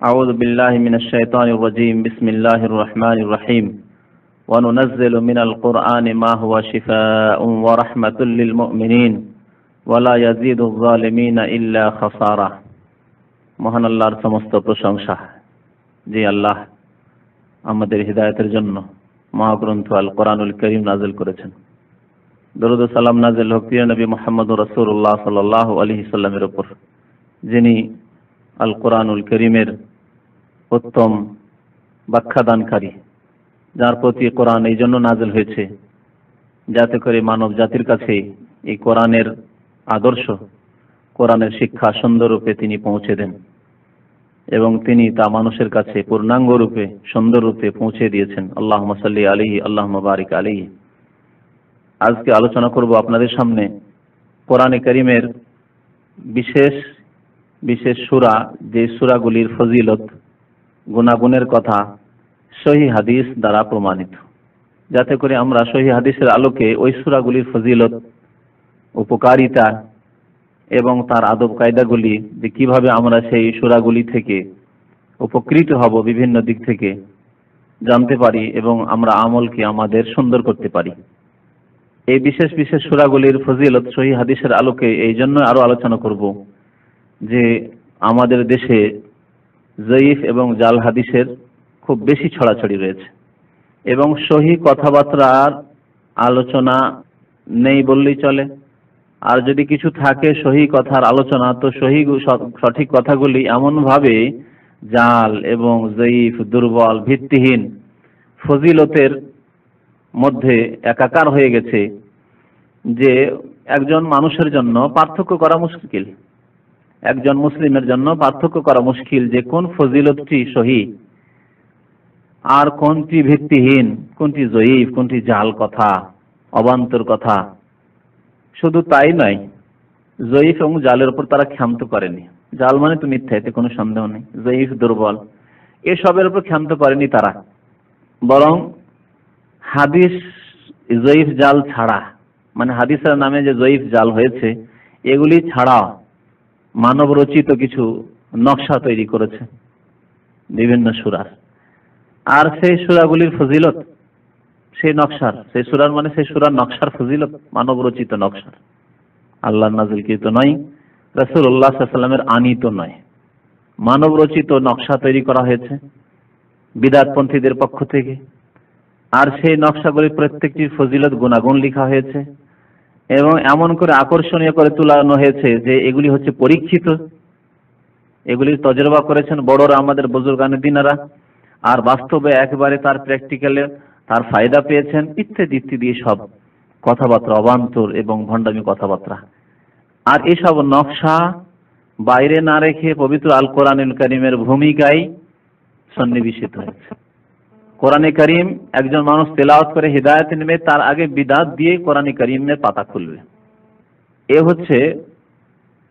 أعوذ بالله من الشيطان الرجيم بسم الله الرحمن الرحيم وننزل من القرآن ما هو شفاء ورحمة للمؤمنين ولا يزيد الظالمين إلا خسارة মহান আল্লাহর সমস্ত প্রশংসা যে আল্লাহ আমাদের হৃদায়তের জন্য মহাগ্রন্থ আল কোরআনুল করিম নাজিল করেছেন দরুদ ও সালাম নাজিল হোক প্রিয় নবী মোহাম্মদ রসুল্লাহ সাল্লাহ আলী সাল্লামের ওপর যিনি আল কোরআনুল করিমের উত্তম ব্যাখ্যাদানকারী, যার প্রতি কোরআন এই জন্য নাজেল হয়েছে, যাতে করে মানব জাতির কাছে এই কোরআনের আদর্শ, কোরআনের শিক্ষা সুন্দররূপে তিনি পৌঁছে দেন এবং তিনি তা মানুষের কাছে পূর্ণাঙ্গ রূপে সুন্দর রূপে পৌঁছে দিয়েছেন। আল্লাহ সাল্লি আলী আল্লাহ বারিক আলী আজকে আলোচনা করব আপনাদের সামনে কোরআনে করিমের বিশেষ বিশেষ সুরা, যে সুরাগুলির ফজিলত গুণাগুণের কথা সহি হাদিস দ্বারা প্রমাণিত। যাতে করে আমরা সহি হাদিসের আলোকে ওই সুরাগুলির ফজিলত, উপকারিতা এবং তার আদব কায়দাগুলি যে কীভাবে আমরা সেই সুরাগুলি থেকে উপকৃত হব বিভিন্ন দিক থেকে জানতে পারি এবং আমরা আমলকে আমাদের সুন্দর করতে পারি। এই বিশেষ বিশেষ সুরাগুলির ফজিলত সহি হাদিসের আলোকে এই জন্য আরও আলোচনা করব যে আমাদের দেশে জয়ীফ এবং জাল হাদিসের খুব বেশি ছড়াছড়ি রয়েছে। এবং সহি কথাবার্তার আলোচনা নেই বললেই চলে। আর যদি কিছু থাকে সহি কথার আলোচনা, তো সহি সঠিক কথাগুলি এমনভাবে জাল এবং জয়ীফ দুর্বল, ভিত্তিহীন, ফজিলতের মধ্যে একাকার হয়ে গেছে যে একজন মানুষের জন্য পার্থক্য করা মুশকিল। একজন মুসলিমের জন্য পার্থক্য করা মুশকিল যে কোন ফজিলতটি সহি আর কোনটি ভিত্তিহীন, কোনটি জয়ীফ, কোনটি জাল কথা, অবান্তর কথা। শুধু তাই নয়, জয়ীফ এবং জালের উপর তারা ক্ষান্ত করেনি। জাল মানে তো মিথ্যা, এতে কোনো সন্দেহ নেই। জয়ীফ দুর্বল, এসবের উপর ক্ষান্ত করেনি তারা। বরং হাদিস জয়ীফ জাল ছাড়া মানে হাদিসের নামে যে জয়ীফ জাল হয়েছে, এগুলি ছাড়া মানব রচিত কিছু নকশা তৈরি করেছে, বিভিন্ন সুরার আর সেই সুরাগুলির ফজিলত, সেই নকশার, সেই সুরার মানে সেই সুরার নকশার ফজিলত মানব রচিত নকশার। আল্লাহ নাজিলকৃত নয় রসুল্লাহ সাল্লামের আনিত নয়। মানব রচিত নকশা তৈরি করা হয়েছে বিদাতপন্থীদের পক্ষ থেকে। আর সেই নকশাগুলির প্রত্যেকটির ফজিলত গুণাগুণ লেখা হয়েছে। এবং এমন করে আকর্ষণীয় করে তুলানো হয়েছে যে এগুলি হচ্ছে পরীক্ষিত। এগুলির তজরবা করেছেন বড়রা আমাদের বুজুর্গানের দিনারা। আর বাস্তবে একবারে তার প্র্যাকটিক্যালে তার ফায়দা পেয়েছেন, ইত্যাদি ইত্যাদি সব কথাবার্তা, অবান্তর এবং ভণ্ডামি কথাবার্তা। আর এসব নকশা বাইরে না রেখে পবিত্র আল কোরআনুল করিমের ভূমিকায় সন্নিবেশিত হয়েছে। কোরআনে করিম একজন মানুষ তেলাওয়াত করে হৃদায়ত নেবে তার আগে বিদাত দিয়ে কোরআনে করিমের পাতা খুলবে। এ হচ্ছে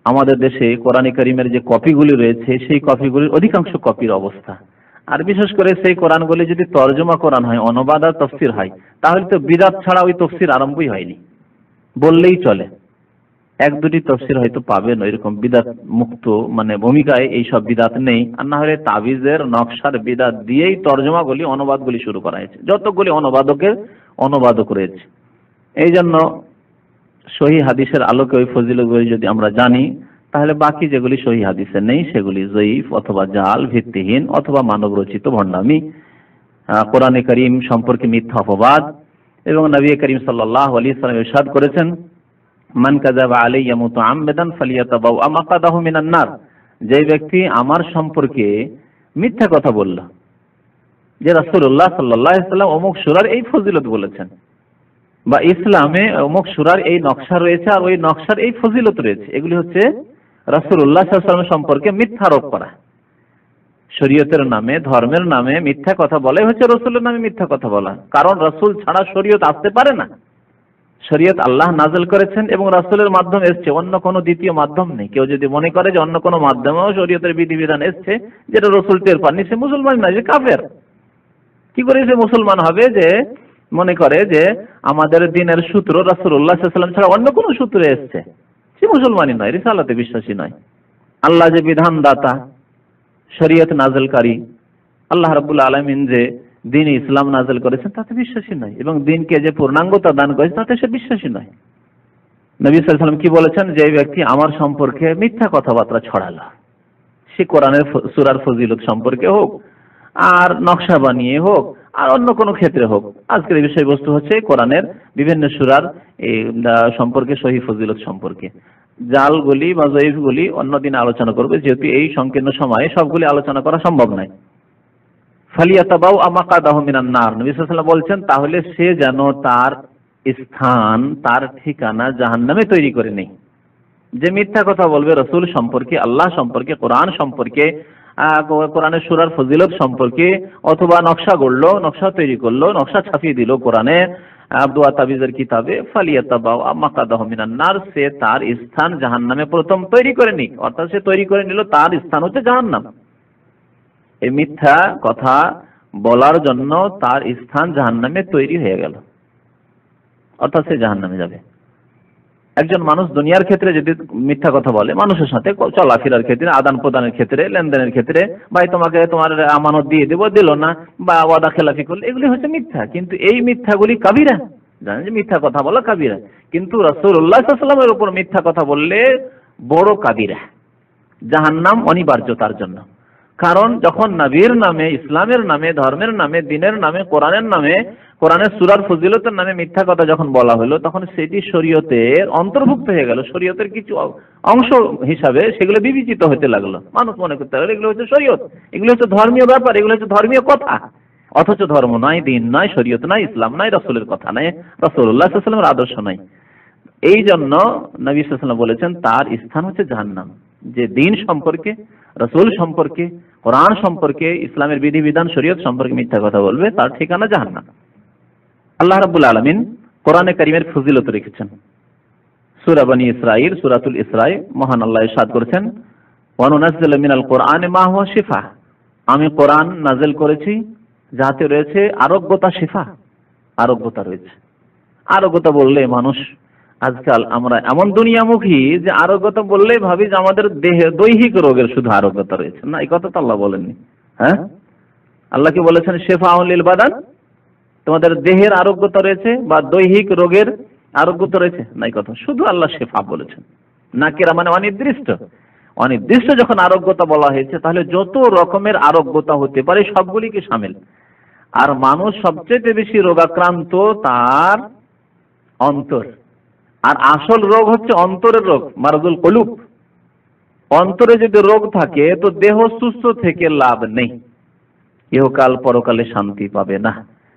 আমাদের দেশে কোরআনে করিমের যে কপিগুলি রয়েছে, সেই কপিগুলির অধিকাংশ কপির অবস্থা। আর বিশেষ করে সেই কোরআনগুলি যদি তর্জমা কোরআন হয়, অনুবাদ আর তফসির হয়, তাহলে তো বিদাত ছাড়া ওই তফসির আরম্ভই হয়নি। বললেই চলে। এক দুটি তফসির হয়তো পাবেন এরকম বিদাত মুক্ত মানে ভূমিকায় এই সব বিদাত নেই। আর না হলে তাবিজের নকশার বিদাত দিয়েই তর্জমাগুলি, অনুবাদগুলি শুরু করা হয়েছে। যতগুলি অনুবাদকের অনুবাদক রয়েছে। এই জন্য সহি হাদিসের আলোকে ওই ফজিলগুলি যদি আমরা জানি, তাহলে বাকি যেগুলি সহি হাদিসে নেই, সেগুলি জয়ীফ অথবা জাল ভিত্তিহীন অথবা মানব রচিত ভণ্ডামি কোরআনে করিম সম্পর্কে মিথ্যা অপবাদ। এবং নবী করিম সাল্লাহ আলী সাল্লাম ইরশাদ করেছেন মান কাযাবা আলাইয়া মুতাআম্মিদান ফালিয়াতাবাউ মাকাদাহু মিনান নার। যে ব্যক্তি আমার সম্পর্কে মিথ্যা কথা বলল, যে রাসূলুল্লাহ সাল্লাল্লাহু সাল্লাম অমুক সূরার এই ফজিলত বলেছেন বা ইসলামে অমুক সূরার এই নকশা রয়েছে আর ওই নকশার এই ফজিলত রয়েছে। এগুলি হচ্ছে রাসূলুল্লাহ সাল্লাল্লাহু সম্পর্কে মিথ্যা আরোপ করা। শরীয়তের নামে, ধর্মের নামে মিথ্যা কথা বলাই হচ্ছে, রসুলের নামে মিথ্যা কথা বলা। কারণ রসুল ছাড়া শরীয়ত আসতে পারে না। শরীয়ত আল্লাহ নাজল করেছেন এবং রাসুলের মাধ্যম এসছে। অন্য কোনো দ্বিতীয় মাধ্যম নেই। কেউ যদি মনে করে যে অন্য কোনো মাধ্যমেও শরীয়তের বিধিবিধান এসছে, যেটা রসুল টের পাননি, সে মুসলমান নয় যে কাফের। কি করে সে মুসলমান হবে যে মনে করে যে আমাদের দিনের সূত্র রাসুল্লাহ সাল্লাম ছাড়া অন্য কোনো সূত্রে এসছে? সে মুসলমানই নয়, রিসালাতে বিশ্বাসী নয়। আল্লাহ যে বিধান দাতা শরীয়ত নাজলকারী, আল্লাহ রাবুল আলমিন যে দিন ইসলাম নাজল করেছেন, তাতে বিশ্বাসী নয়। এবং দিনকে যে পূর্ণাঙ্গতা দান করেছে, তাতে সে বিশ্বাসী নয়। নবী সাল্লাম কি বলেছেন? যে ব্যক্তি আমার সম্পর্কে মিথ্যা কথাবার্তা ছড়ালো, সে কোরআনের সুরার ফজিলত সম্পর্কে হোক, আর নকশা বানিয়ে হোক, আর অন্য কোনো ক্ষেত্রে হোক, আজকের বিষয়বস্তু হচ্ছে কোরআনের বিভিন্ন সুরার এই সম্পর্কে, সহি ফজিলত সম্পর্কে। জালগুলি বা জয়ীফগুলি অন্যদিন আলোচনা করবে, যেহেতু এই সংকীর্ণ সময়ে সবগুলি আলোচনা করা সম্ভব নয়। ফালিয়াতাবাউ আমাকাদাহু মিনান নার। নবী সাল্লাল্লাহু বলছেন, তাহলে সে যেন তার স্থান, তার ঠিকানা জাহান্নামে তৈরি করে নেই। যে মিথ্যা কথা বলবে রসুল সম্পর্কে, আল্লাহ সম্পর্কে, কোরআন সম্পর্কে কোরআনের সুরার ফজিলত সম্পর্কে, অথবা নকশা গড়লো, নকশা তৈরি করল, নকশা ছাপিয়ে দিল কোরআনে আব্দুয়া তাবিজের কিতাবে, ফালিয়াতাবাউ আমাকাদাহু মিনান নার, সে তার স্থান জাহান্নামে প্রথম তৈরি করে নিক। অর্থাৎ সে তৈরি করে নিল, তার স্থান হচ্ছে জাহান্নাম। এই মিথ্যা কথা বলার জন্য তার স্থান জাহান্নামে তৈরি হয়ে গেল। অর্থাৎ সে জাহান্নামে যাবে। একজন মানুষ দুনিয়ার ক্ষেত্রে যদি মিথ্যা কথা বলে, মানুষের সাথে চলাফেরার ক্ষেত্রে, আদান প্রদানের ক্ষেত্রে, লেনদেনের ক্ষেত্রে, ভাই তোমাকে তোমার আমানত দিয়ে দেবো, দিল না, বা ওয়াদা খেলাফি করল, এগুলি হচ্ছে মিথ্যা। কিন্তু এই মিথ্যাগুলি কাবিরা। জানেন যে মিথ্যা কথা বলা কাবিরা। কিন্তু রসুল্লাহামের উপর মিথ্যা কথা বললে বড় কাবিরা। জাহান্নাম অনিবার্য তার জন্য। কারণ যখন নবীর নামে, ইসলামের নামে, ধর্মের নামে, দিনের নামে, কোরআনের নামে, কোরআনের সুরার ফজিলতের নামে মিথ্যা কথা যখন বলা হলো, তখন সেটি শরীয়তের অন্তর্ভুক্ত হয়ে গেল। শরীয়তের কিছু অংশ হিসাবে সেগুলো বিবেচিত হতে লাগল। মানুষ মনে করতে লাগল, এগুলো হচ্ছে শরীয়ত, এগুলো হচ্ছে ধর্মীয় ব্যাপার, এগুলো হচ্ছে ধর্মীয় কথা। অথচ ধর্ম নয় দিন নয় শরীয়ত নয় ইসলাম নয় রসুলের কথা নয় রসুল্লাহ সাল্লামের আদর্শ নয় এই জন্য নবী সাল্লাম বলেছেন, তার স্থান হচ্ছে জাহান্নাম। যে দিন সম্পর্কে, রসুল সম্পর্কে, কোরআন সম্পর্কে, ইসলামের বিধিবিধান, শরীয়ত সম্পর্কে মিথ্যা কথা বলবে, তার ঠিকানা জাহান্নাম। আল্লাহ রাবুল আলমিন কোরআনে করিমের ফজিলত রেখেছেন। সুরাবানি ইসরাইল সুরাতুল ইসরাই মহান আল্লাহ সাদ করেছেন ওয়ানুনাজ্জাল মিনাল কোরআন মা হুয়া শিফা। আমি কোরআন নাজেল করেছি যাতে রয়েছে আরোগ্যতা শিফা। আরোগ্যতা রয়েছে। আরোগ্যতা বললে মানুষ আজকাল আমরা এমন দুনিয়ামুখী যে আরোগ্যতা বললেই ভাবি যে আমাদের দেহে দৈহিক রোগের শুধু আরোগ্যতা রয়েছে। না, এই কথা তো আল্লাহ বলেননি। হ্যাঁ? আল্লাহ কি বলেছেন? শেফা আউলিল বাদান? তোমাদের দেহের আরোগ্যতা রয়েছে বা দৈহিক রোগের আরোগ্যতা রয়েছে? নাই কথা। শুধু আল্লাহ শেফা বলেছেন। না কেরা মানে অনির্দিষ্ট। অনির্দিষ্ট যখন আরোগ্যতা বলা হয়েছে, তাহলে যত রকমের আরোগ্যতা হতে পারে সবগুলিকে সামিল? আর মানুষ সবচেয়ে বেশি রোগাক্রান্ত তার অন্তর। আর আসল রোগ হচ্ছে অন্তরের রোগ মারাজুল কলুপ অন্তরে যদি রোগ থাকে, তো দেহ সুস্থ থেকে লাভ নেই। ইহকাল পরকালে শান্তি পাবে না,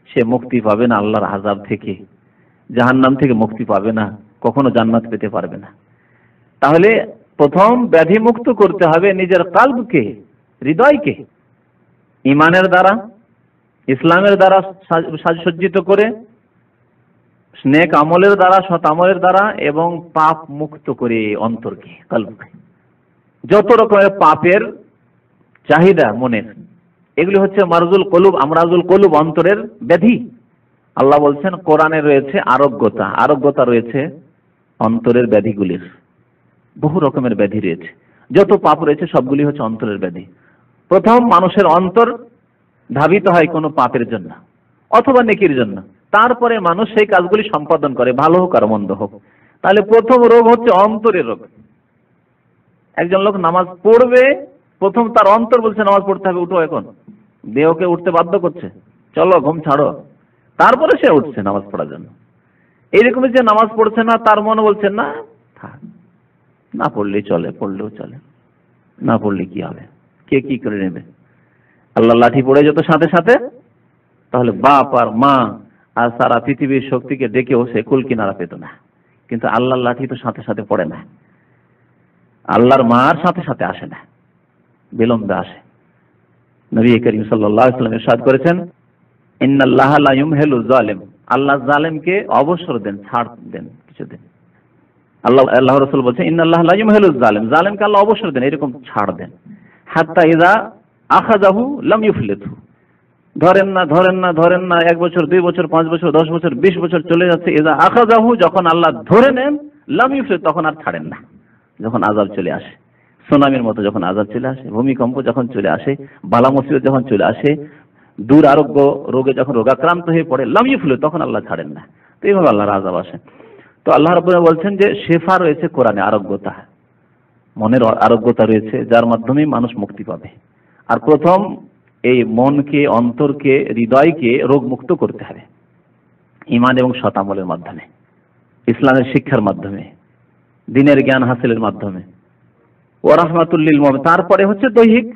সে মুক্তি পাবে না আল্লাহর আজাব থেকে। জাহান্নাম থেকে মুক্তি পাবে না, কখনো জান্নাত পেতে পারবে না। তাহলে প্রথম ব্যাধি মুক্ত করতে হবে নিজের কালবকে, হৃদয়কে। ইমানের দ্বারা, ইসলামের দ্বারা সাজসজ্জিত করে স্নেক আমলের দ্বারা, সৎ আমলের দ্বারা এবং পাপ মুক্ত করে অন্তরকে, কালবকে। যত রকমের পাপের চাহিদা মনের, এগুলি হচ্ছে মারজুল কলুব, আমরাজুল কলুব অন্তরের ব্যাধি। আল্লাহ বলছেন, কোরআনে রয়েছে আরোগ্যতা আরোগ্যতা রয়েছে অন্তরের ব্যাধিগুলির। বহু রকমের ব্যাধি রয়েছে। যত পাপ রয়েছে, সবগুলি হচ্ছে অন্তরের ব্যাধি। প্রথম মানুষের অন্তর ধাবিত হয় কোনো পাপের জন্য, অথবা নেকির জন্য। তারপরে মানুষ সেই কাজগুলি সম্পাদন করে, ভালো হোক আর মন্দ হোক। তাহলে প্রথম রোগ হচ্ছে অন্তরের রোগ। একজন লোক নামাজ পড়বে, প্রথম তার অন্তর বলছে, নামাজ পড়তে হবে, উঠো এখন। দেহকে উঠতে বাধ্য করছে, চলো, ঘুম ছাড়ো। তারপরে সে উঠছে নামাজ পড়ার জন্য। এইরকম যে নামাজ পড়ছে না, তার মনে বলছে, না না পড়লেই চলে, পড়লেও চলে। না পড়লে কি হবে? কে কি করে নেবে? আল্লাহ লাঠি পড়ে যেত সাথে সাথে, তাহলে বাপ আর মা আর সারা পৃথিবীর শক্তিকে ডেকেও সে কুল কিনারা পেত না। কিন্তু আল্লাহর লাঠি তো সাথে সাথে পড়ে না। আল্লাহর মার সাথে সাথে আসে না। বিলম্বে আসে। নবী করিম সাল্লাম ইরশাদ করেছেন, ইন্নাল্লাহ লা ইউমহিলু জালিম। আল্লাহ জালেমকে অবসর দেন, ছাড় দেন কিছুদিন। আল্লাহ আল্লাহ রাসূল বলেছেন, ইন্নাল্লাহ লা ইউমহিলু জালিম। জালেমকে আল্লাহ অবসর দেন, এরকম ছাড় দেন। হাত্তা ইযা আখাযাহু লাম ইউফলিতহু। ধরেন না ধরেন না ধরেন না, এক বছর, দুই বছর, পাঁচ বছর, দশ বছর, বিশ বছর চলে যাচ্ছে ইযা আখাযাহু, যখন আল্লাহ ধরে নেন, লাম ইউফলিত তখন আর ছাড়েন না। যখন আযাব চলে আসে, সুনামির মতো যখন আজাদ চলে আসে, ভূমিকম্প যখন চলে আসে, বালা যখন চলে আসে, দূর আরোগ্য রোগে যখন রোগাক্রান্ত হয়ে পড়ে লামিয়ে ফুলে তখন আল্লাহ ছাড়েন না। তো এইভাবে আল্লাহর আজাব আসে। তো আল্লাহ রবুল্লাহ বলছেন যে, শেফা রয়েছে কোরআনে, আরোগ্যতা। মনের আরোগ্যতা রয়েছে, যার মাধ্যমে মানুষ মুক্তি পাবে। আর প্রথম এই মনকে, অন্তরকে, হৃদয়কে রোগমুক্ত করতে হবে। ইমান এবং শতামলের মাধ্যমে, ইসলামের শিক্ষার মাধ্যমে, দিনের জ্ঞান হাসিলের মাধ্যমে। ও রহমাতুল্লিল তারপরে হচ্ছে দৈহিক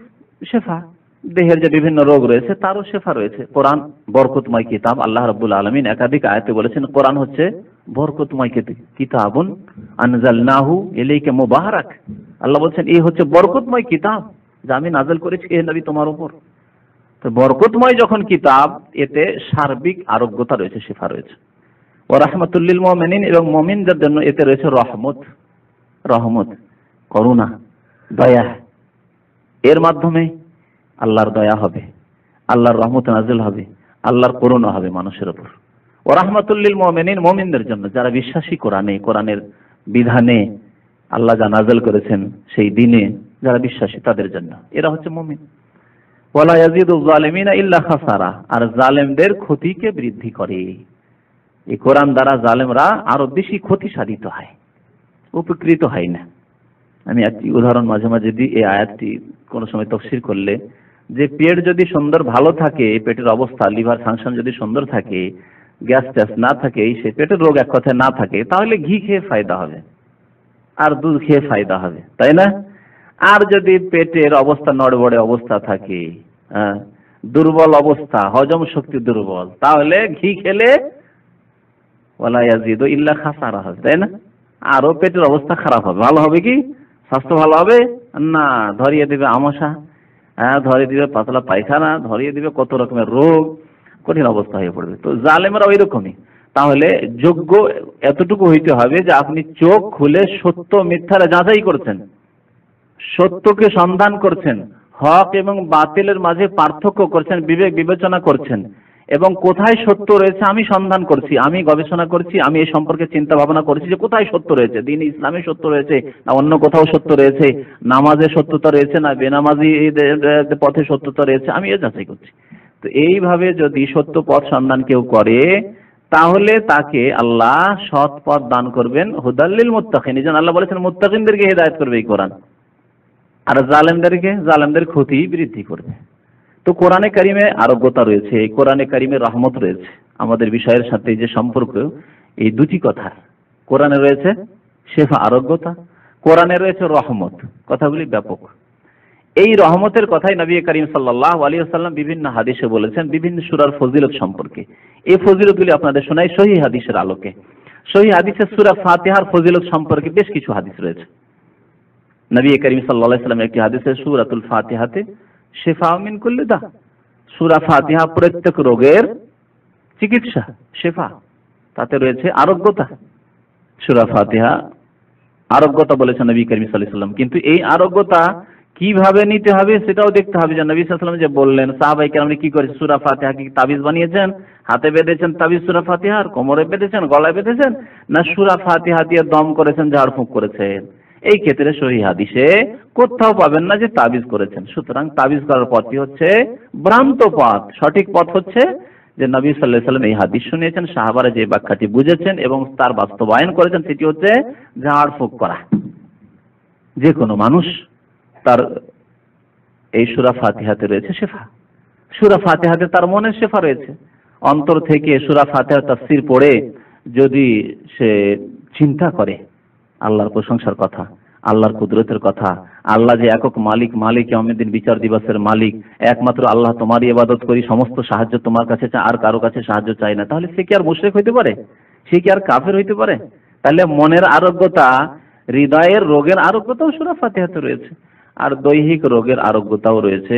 শেফা। দেহের যে বিভিন্ন রোগ রয়েছে, তারও শেফা রয়েছে। কোরআন বরকতময় কিতাব, আল্লাহ রাব্বুল আলমিন একাধিক আয়াতে বলেছেন, কোরআন হচ্ছে বরকতময় কিতাবুন আনজালনাহু ইলাইকা মুবারাক আল্লাহ বলছেন, এই হচ্ছে বরকতময় কিতাব যা আমি নাজেল করেছি হে নবী তোমার উপর। তো বরকতময় যখন কিতাব, এতে সার্বিক আরোগ্যতা রয়েছে, শেফা রয়েছে। ও রাহমাতুল্লিল মুমিনিন, এবং মুমিনদের জন্য এতে রয়েছে রহমত রহমত, করুণা, দয়া। এর মাধ্যমে আল্লাহর দয়া হবে, আল্লাহর রহমত নাজিল হবে, আল্লাহর করুণা হবে মানুষের উপর। ও রাহমাতুল্লিল মুমিনিন, মুমিনদের জন্য যারা বিশ্বাসী কোরআনে, কোরআনের বিধানে আল্লাহ যা নাজেল করেছেন, সেই দিনে যারা বিশ্বাসী, তাদের জন্য। এরা হচ্ছে মুমিন। ওয়ালা ইয়াজিদু যালিমিনা ইল্লা খাসারা। আর জালেমদের ক্ষতিকে বৃদ্ধি করে। এই কোরআন দ্বারা জালেমরা আরও বেশি ক্ষতি সাধিত হয়। উপকৃত হয় না। আমি একটি উদাহরণ মাঝে মাঝে দিই, এই আয়াতটি কোনো সময় তফসির করলে। যে পেট যদি সুন্দর ভালো থাকে পেটের অবস্থা, লিভার ফাংশন যদি সুন্দর থাকে, গ্যাস ট্যাস না থাকে সে পেটের রোগ এক কথায় না থাকে, তাহলে ঘি খেয়ে ফায়দা হবে। আর দুধ খেয়ে ফায়দা হবে। তাই না? আর যদি পেটের অবস্থা নড়বড়ে অবস্থা থাকে হ্যাঁ দুর্বল অবস্থা, হজম শক্তি দুর্বল, তাহলে ঘি খেলে ইল্লা খাসারা হবে, তাই না? আরও পেটের অবস্থা খারাপ হবে। ভালো হবে কি? স্বাস্থ্য ভালো হবে? না, ধরিয়ে দিবে আমশা হ্যাঁ ধরিয়ে দিবে পাতলা পায়খানা, ধরিয়ে দিবে কত রকমের রোগ, কঠিন অবস্থা হয়ে পড়বে। তো জালেমরা ওই রকমই তাহলে যোগ্য এতটুকু হইতে হবে যে আপনি চোখ খুলে সত্য মিথ্যারা যাচাই করছেন। সত্যকে সন্ধান করছেন, হক এবং বাতিলের মাঝে পার্থক্য করছেন, বিবেক বিবেচনা করছেন। এবং কোথায় সত্য রয়েছে আমি সন্ধান করছি, আমি গবেষণা করছি, আমি এই সম্পর্কে চিন্তা ভাবনা করছি যে কোথায় সত্য রয়েছে, দিন ইসলামে সত্য রয়েছে, না অন্য কোথাও সত্য রয়েছে, নামাজে সত্যতা রয়েছে, না বেনামাজি পথে সত্যতা রয়েছে, আমি এ যাচাই করছি। তো এইভাবে যদি সত্য পথ সন্ধান কেউ করে, তাহলে তাকে আল্লাহ সৎ পথ দান করবেন হুদাল্লিল মুত্তাকিন। যেন আল্লাহ বলেছেন, মুত্তাকিনদেরকে হেদায়ত করবে এই কোরআন। আর জালেমদেরকে, জালেমদের ক্ষতি বৃদ্ধি করবে। তো কোরআনে কারিমে আরোগ্যতা রয়েছে, এই কোরআনে কারিমে রহমত রয়েছে। আমাদের বিষয়ের সাথে যে সম্পর্ক, এই দুটি কথা। কোরআনে রয়েছে শেফা আরোগ্যতা, কোরআনে রয়েছে রহমত। কথাগুলি ব্যাপক। এই রহমতের কথাই নবী করিম সাল্লাহ আলী আসাল্লাম বিভিন্ন হাদিসে বলেছেন, বিভিন্ন সুরার ফজিলত সম্পর্কে। এই ফজিলতগুলি আপনাদের শোনাই সহি হাদিসের আলোকে। সহি হাদিসের সুরা ফাতেহার ফজিলত সম্পর্কে বেশ কিছু হাদিস রয়েছে। নবী করিম সাল্লাহ একটি হাদিসে সুরাতুল ফাতিহাতে, শেফা মিন করলে দা সুরা ফাতিহা প্রত্যেক রোগের চিকিৎসা, শেফা। তাতে রয়েছে আরোগ্যতা। সুরা ফাতিহা আরোগ্যতা বলেছেন নবী করিম সাল্লাম। কিন্তু এই আরোগ্যতা কীভাবে নিতে হবে সেটাও দেখতে হবে। যে নবী সাল্লাম যে বললেন সাহাবাই কেরামনি কি করেছে সুরা ফাতিহা কি তাবিজ বানিয়েছেন? হাতে বেঁধেছেন তাবিজ সুরা ফাতিহার? কোমরে বেঁধেছেন? গলায় বেঁধেছেন? না সুরা ফাতিহা দিয়ে দম করেছেন, ঝাড়ফুঁক করেছেন? এই ক্ষেত্রে সহি হাদিসে কোথাও পাবেন না যে তাবিজ করেছেন। সুতরাং তাবিজ করার পথটি হচ্ছে ভ্রান্ত পথ। সঠিক পথ হচ্ছে যে নবী সাল্লাহ সাল্লাম এই হাদিস শুনিয়েছেন, সাহাবারা যে ব্যাখ্যাটি বুঝেছেন এবং তার বাস্তবায়ন করেছেন সেটি হচ্ছে ঝাড় ঝাড়ফুঁক করা। যে কোনো মানুষ তার এই সুরা ফাতিহাতে রয়েছে শেফা। সুরা ফাতিহাতে তার মনে শেফা রয়েছে। অন্তর থেকে সুরা ফাতিহার তাফসির পড়ে যদি সে চিন্তা করে আল্লাহর প্রশংসার কথা, আল্লাহর কুদরতের কথা। আল্লাহ যে একক মালিক মালিক দিন বিচার দিবসের মালিক, একমাত্র আল্লাহ তোমারই ইবাদত করি, সমস্ত সাহায্য তোমার কাছে আর কারও কাছে সাহায্য চাই না। তাহলে সে কি আর মুশরিক হইতে পারে? সে কি আর কাফের হইতে পারে? তাহলে মনের আরোগ্যতা, হৃদয়ের রোগের আরোগ্যতাও সুরা ফাতিহাতে রয়েছে। আর দৈহিক রোগের আরোগ্যতাও রয়েছে,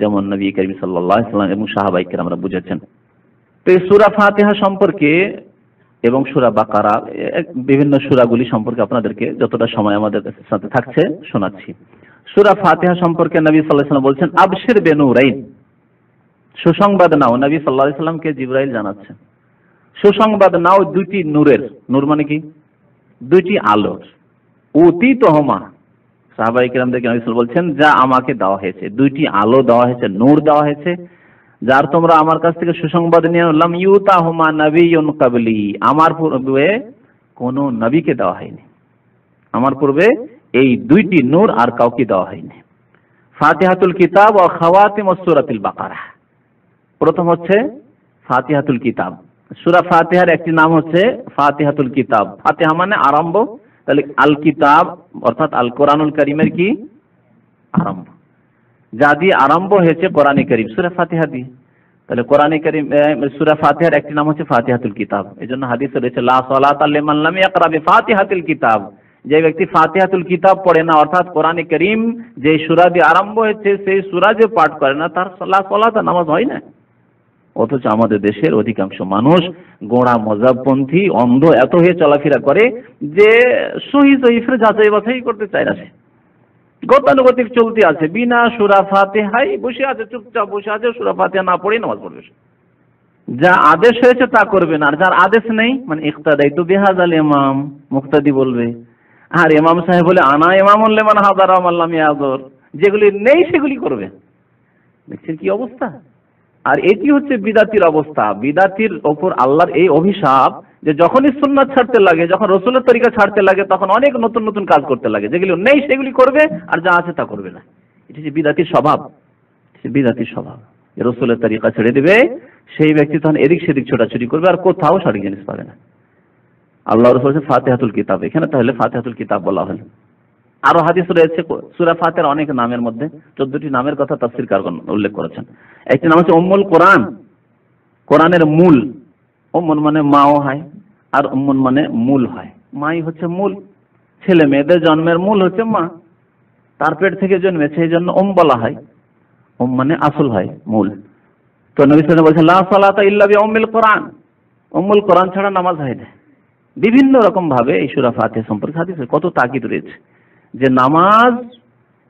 যেমন নবী করিম সাল্লাম এবং সাহাবাইকে আমরা বুঝেছেন। তো এই সুরা ফাতিহা সম্পর্কে এবং সুরা বাকারা বিভিন্ন সুরাগুলি সম্পর্কে আপনাদেরকে যতটা সময় আমাদের সাথে থাকছে শোনাচ্ছি। সুরা ফাতিহা সম্পর্কে নবী সাল্লাহ বলছেন, আবশের বেনুরাইন। সুসংবাদ নাও, নবী সাল্লাহ সাল্লামকে জিব্রাইল জানাচ্ছেন। সুসংবাদ নাও দুইটি নূরের, নূর মানে কি? দুইটি আলোর। অতি তহমা সাহাবাই কিরামদেরকে নবী সাল্লাল্লাহু বলছেন, যা আমাকে দেওয়া হয়েছে। দুইটি আলো দেওয়া হয়েছে, নূর দেওয়া হয়েছে যার তোমরা আমার কাছ থেকে সুসংবাদ নিয়ে কাবলি আমার পূর্বে কোন নবীকে দেওয়া হয়নি। আমার পূর্বে এই দুইটি নূর আর কাউকে দেওয়া হয়নি। ফাতিহাতুল কিতাব ও খাওয়াতিম সূরাতুল বাকারা। প্রথম হচ্ছে ফাতিহাতুল কিতাব। সূরা ফাতিহার একটি নাম হচ্ছে ফাতিহাতুল কিতাব। ফাতিহা মানে আরম্ভ। তাহলে আল কিতাব অর্থাৎ আল কোরআনুল করিমের কি? আরম্ভ। যা দিয়ে আরম্ভ হয়েছে কোরআনে করিম। সুরা ফাতিহা দিয়ে। তাহলে কোরআনে করিম সুরা ফাতিহার একটি নাম হচ্ছে ফাতিহাতুল কিতাব। এই জন্য হাদিসে রয়েছে, লা সালাতা লিমান লাম ইয়াকরা বিফাতিহাতিল কিতাব। যে ব্যক্তি ফাতিহাতুল কিতাব পড়ে না, অর্থাৎ কোরআনে করিম যে সুরা দিয়ে আরম্ভ হয়েছে, সেই সূরা যে পাঠ করে না, তার লা সালাতা নামাজ হয় না। অথচ আমাদের দেশের অধিকাংশ মানুষ গোড়া মজাবপন্থী, অন্ধ, এত হয়ে চলাফেরা করে যে সহি সহিফের যাচাই বাছাই করতে চায় না সে। গতানুগতিক চলতে আছে। বিনা সুরা ফাতেহাই বসে আছে, চুপচাপ বসে আছে, সুরা ফাতেহা না পড়ে নামাজ পড়বে যা আদেশ হয়েছে তা করবে না। আর যার আদেশ নেই মানে ইকতাদাই তো বেহাজ আল ইমাম, মুক্তাদি বলবে। আর ইমাম সাহেব বলে, আনা ইমাম মানে হাজার আল্লাহ আদর যেগুলি নেই, সেগুলি করবে। দেখছেন কি অবস্থা? আর এটি হচ্ছে বিদাতির অবস্থা। বিদাতির ওপর আল্লাহর এই অভিশাপ যে যখনই সুন্নাত ছাড়তে লাগে, যখন রসুলের তরিকা ছাড়তে লাগে, তখন অনেক নতুন নতুন কাজ করতে লাগে। যেগুলি নেই, সেগুলি করবে, আর যা আছে তা করবে না। এটি হচ্ছে বিদাতির স্বভাব। বিদাতির স্বভাব। রসুলের তরিকা ছেড়ে দিবে, সেই ব্যক্তি তখন এদিক সেদিক ছোটাছুটি করবে, আর কোথাও সঠিক জিনিস পাবে না। আল্লাহ রসুল ফাতেহাতুল কিতাব। এখানে তাহলে ফাতেহাতুল কিতাব বলা হলো। আরও হাদিস রয়েছে, সুরা ফাতের অনেক নামের মধ্যে। চোদ্দটি নামের কথা তাফসির কারগণ উল্লেখ করেছেন। একটি নাম হচ্ছে উম্মুল কোরআন। কোরআনের মূল। উম্মুন মানে মাও হয় আর উম্মুন মানে মূল হয়। মাই হচ্ছে মূল। ছেলে মেয়েদের জন্মের মূল হচ্ছে মা। তার পেট থেকে জন্মে, সেই জন্য ওম বলা হয়। ওম মানে আসল হয়, মূল। তো নবী বলছেন কোরআন। উম্মুল কোরআন ছাড়া নামাজ হয় না। বিভিন্ন রকম ভাবে এই সূরা সম্পর্কে কত তাকিদ রয়েছে। যে নামাজ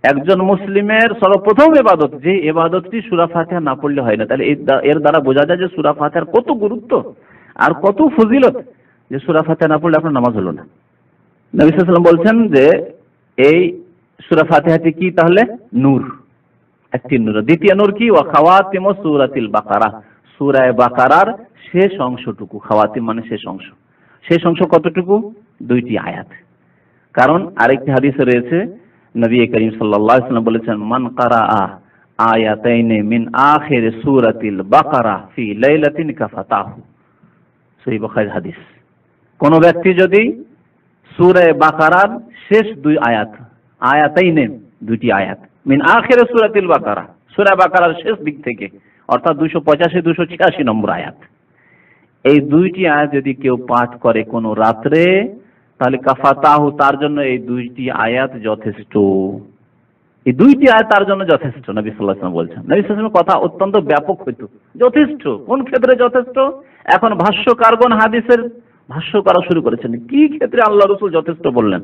একজন মুসলিমের সর্বপ্রথম এবাদত যে এবাদতটি সুরা ফাতিহা না পড়লে হয় না। তাহলে এর দ্বারা বোঝা যায় যে সুরা ফাতিহার কত গুরুত্ব। আর কত ফজিলত যে সুরা ফাতিহা না পড়লে আপনার নামাজ হলো না। নবী সাল্লাম বলছেন যে, এই সুরা ফাতিহাটি কি তাহলে? নূর। একটি নূর। দ্বিতীয় নূর কি? ওয়া খাওয়াতিম সুরাতিল বাকারা। সূরায়ে বাকারার শেষ অংশটুকু। খাওয়াতিম মানে শেষ অংশ। শেষ অংশ কতটুকু? দুইটি আয়াত। কারণ আরেকটি হাদিসে রয়েছে, নবী করিম ওয়াসাল্লাম বলেছেন, মান কারাআ আয়াতাইনে মিন আখির সূরাতিল বাকারা ফি লাইলাতিন কাফাতাহু। সহিহ বুখারী হাদিস। কোন ব্যক্তি যদি সূরা বাকারার শেষ দুই আয়াত, আয়াতাইনে দুইটি আয়াত, মিন আখির সূরাতিল বাকারা, সূরা বাকারার শেষ দিক থেকে, অর্থাৎ 285 286 নম্বর আয়াত, এই দুইটি আয়াত যদি কেউ পাঠ করে কোন রাত্রে, তাহলে কাফাতাহু তার জন্য এই দুইটি আয়াত যথেষ্ট। এই দুইটি আয় তার জন্য যথেষ্ট, নবী আলাইহি বলছেন। নবী সাল্লাল্লাহু কথা অত্যন্ত ব্যাপক হইতো। যথেষ্ট, কোন ক্ষেত্রে যথেষ্ট? এখন ভাষ্যকারগণ হাদিসের ভাষ্য করা শুরু করেছেন। কি ক্ষেত্রে আল্লাহ রসুল যথেষ্ট বললেন?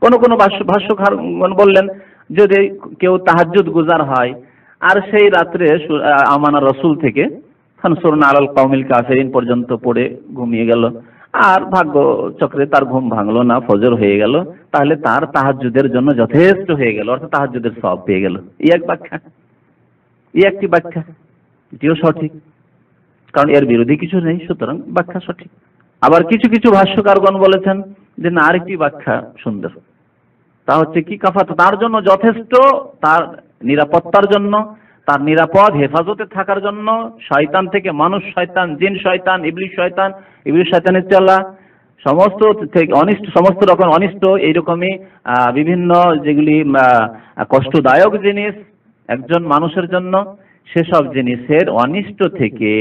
কোন কোন ভাষ্য, ভাষ্যকারগণ বললেন, যদি কেউ তাহাজ্জুদ গুজার হয়, আর সেই রাত্রে আমানা রসুল থেকে, ফানসুরনা আলাল কওমিল কাফিরিন পর্যন্ত পড়ে ঘুমিয়ে গেল। আর ভাগ্য চক্রে তার ঘুম ভাঙলো না, ফজর হয়ে গেল। তাহলে তার তাহাজুদের জন্য যথেষ্ট হয়ে গেল, অর্থাৎ তাহাজুদের সব পেয়ে গেল। এই এক ব্যাখ্যা। এই একটি ব্যাখ্যা। এটিও সঠিক। কারণ এর বিরোধী কিছু নেই, সুতরাং ব্যাখ্যা সঠিক। আবার কিছু কিছু ভাষ্যকারগণ বলেছেন যে, না, আরেকটি ব্যাখ্যা সুন্দর। তা হচ্ছে কি, কাফাত তার জন্য যথেষ্ট, তার নিরাপত্তার জন্য তার নিরাপদ হেফাজতে থাকার জন্য শয়তান থেকে মানুষ শয়তান, জিন শয়তান, ইবলিশ শয়তান, ইবলিশ শয়তানের চালা, সমস্ত থেকে অনিষ্ট, সমস্ত রকম অনিষ্ট, এইরকমই বিভিন্ন যেগুলি কষ্টদায়ক জিনিস, একজন মানুষের জন্য, সেসব জিনিসের অনিষ্ট থেকে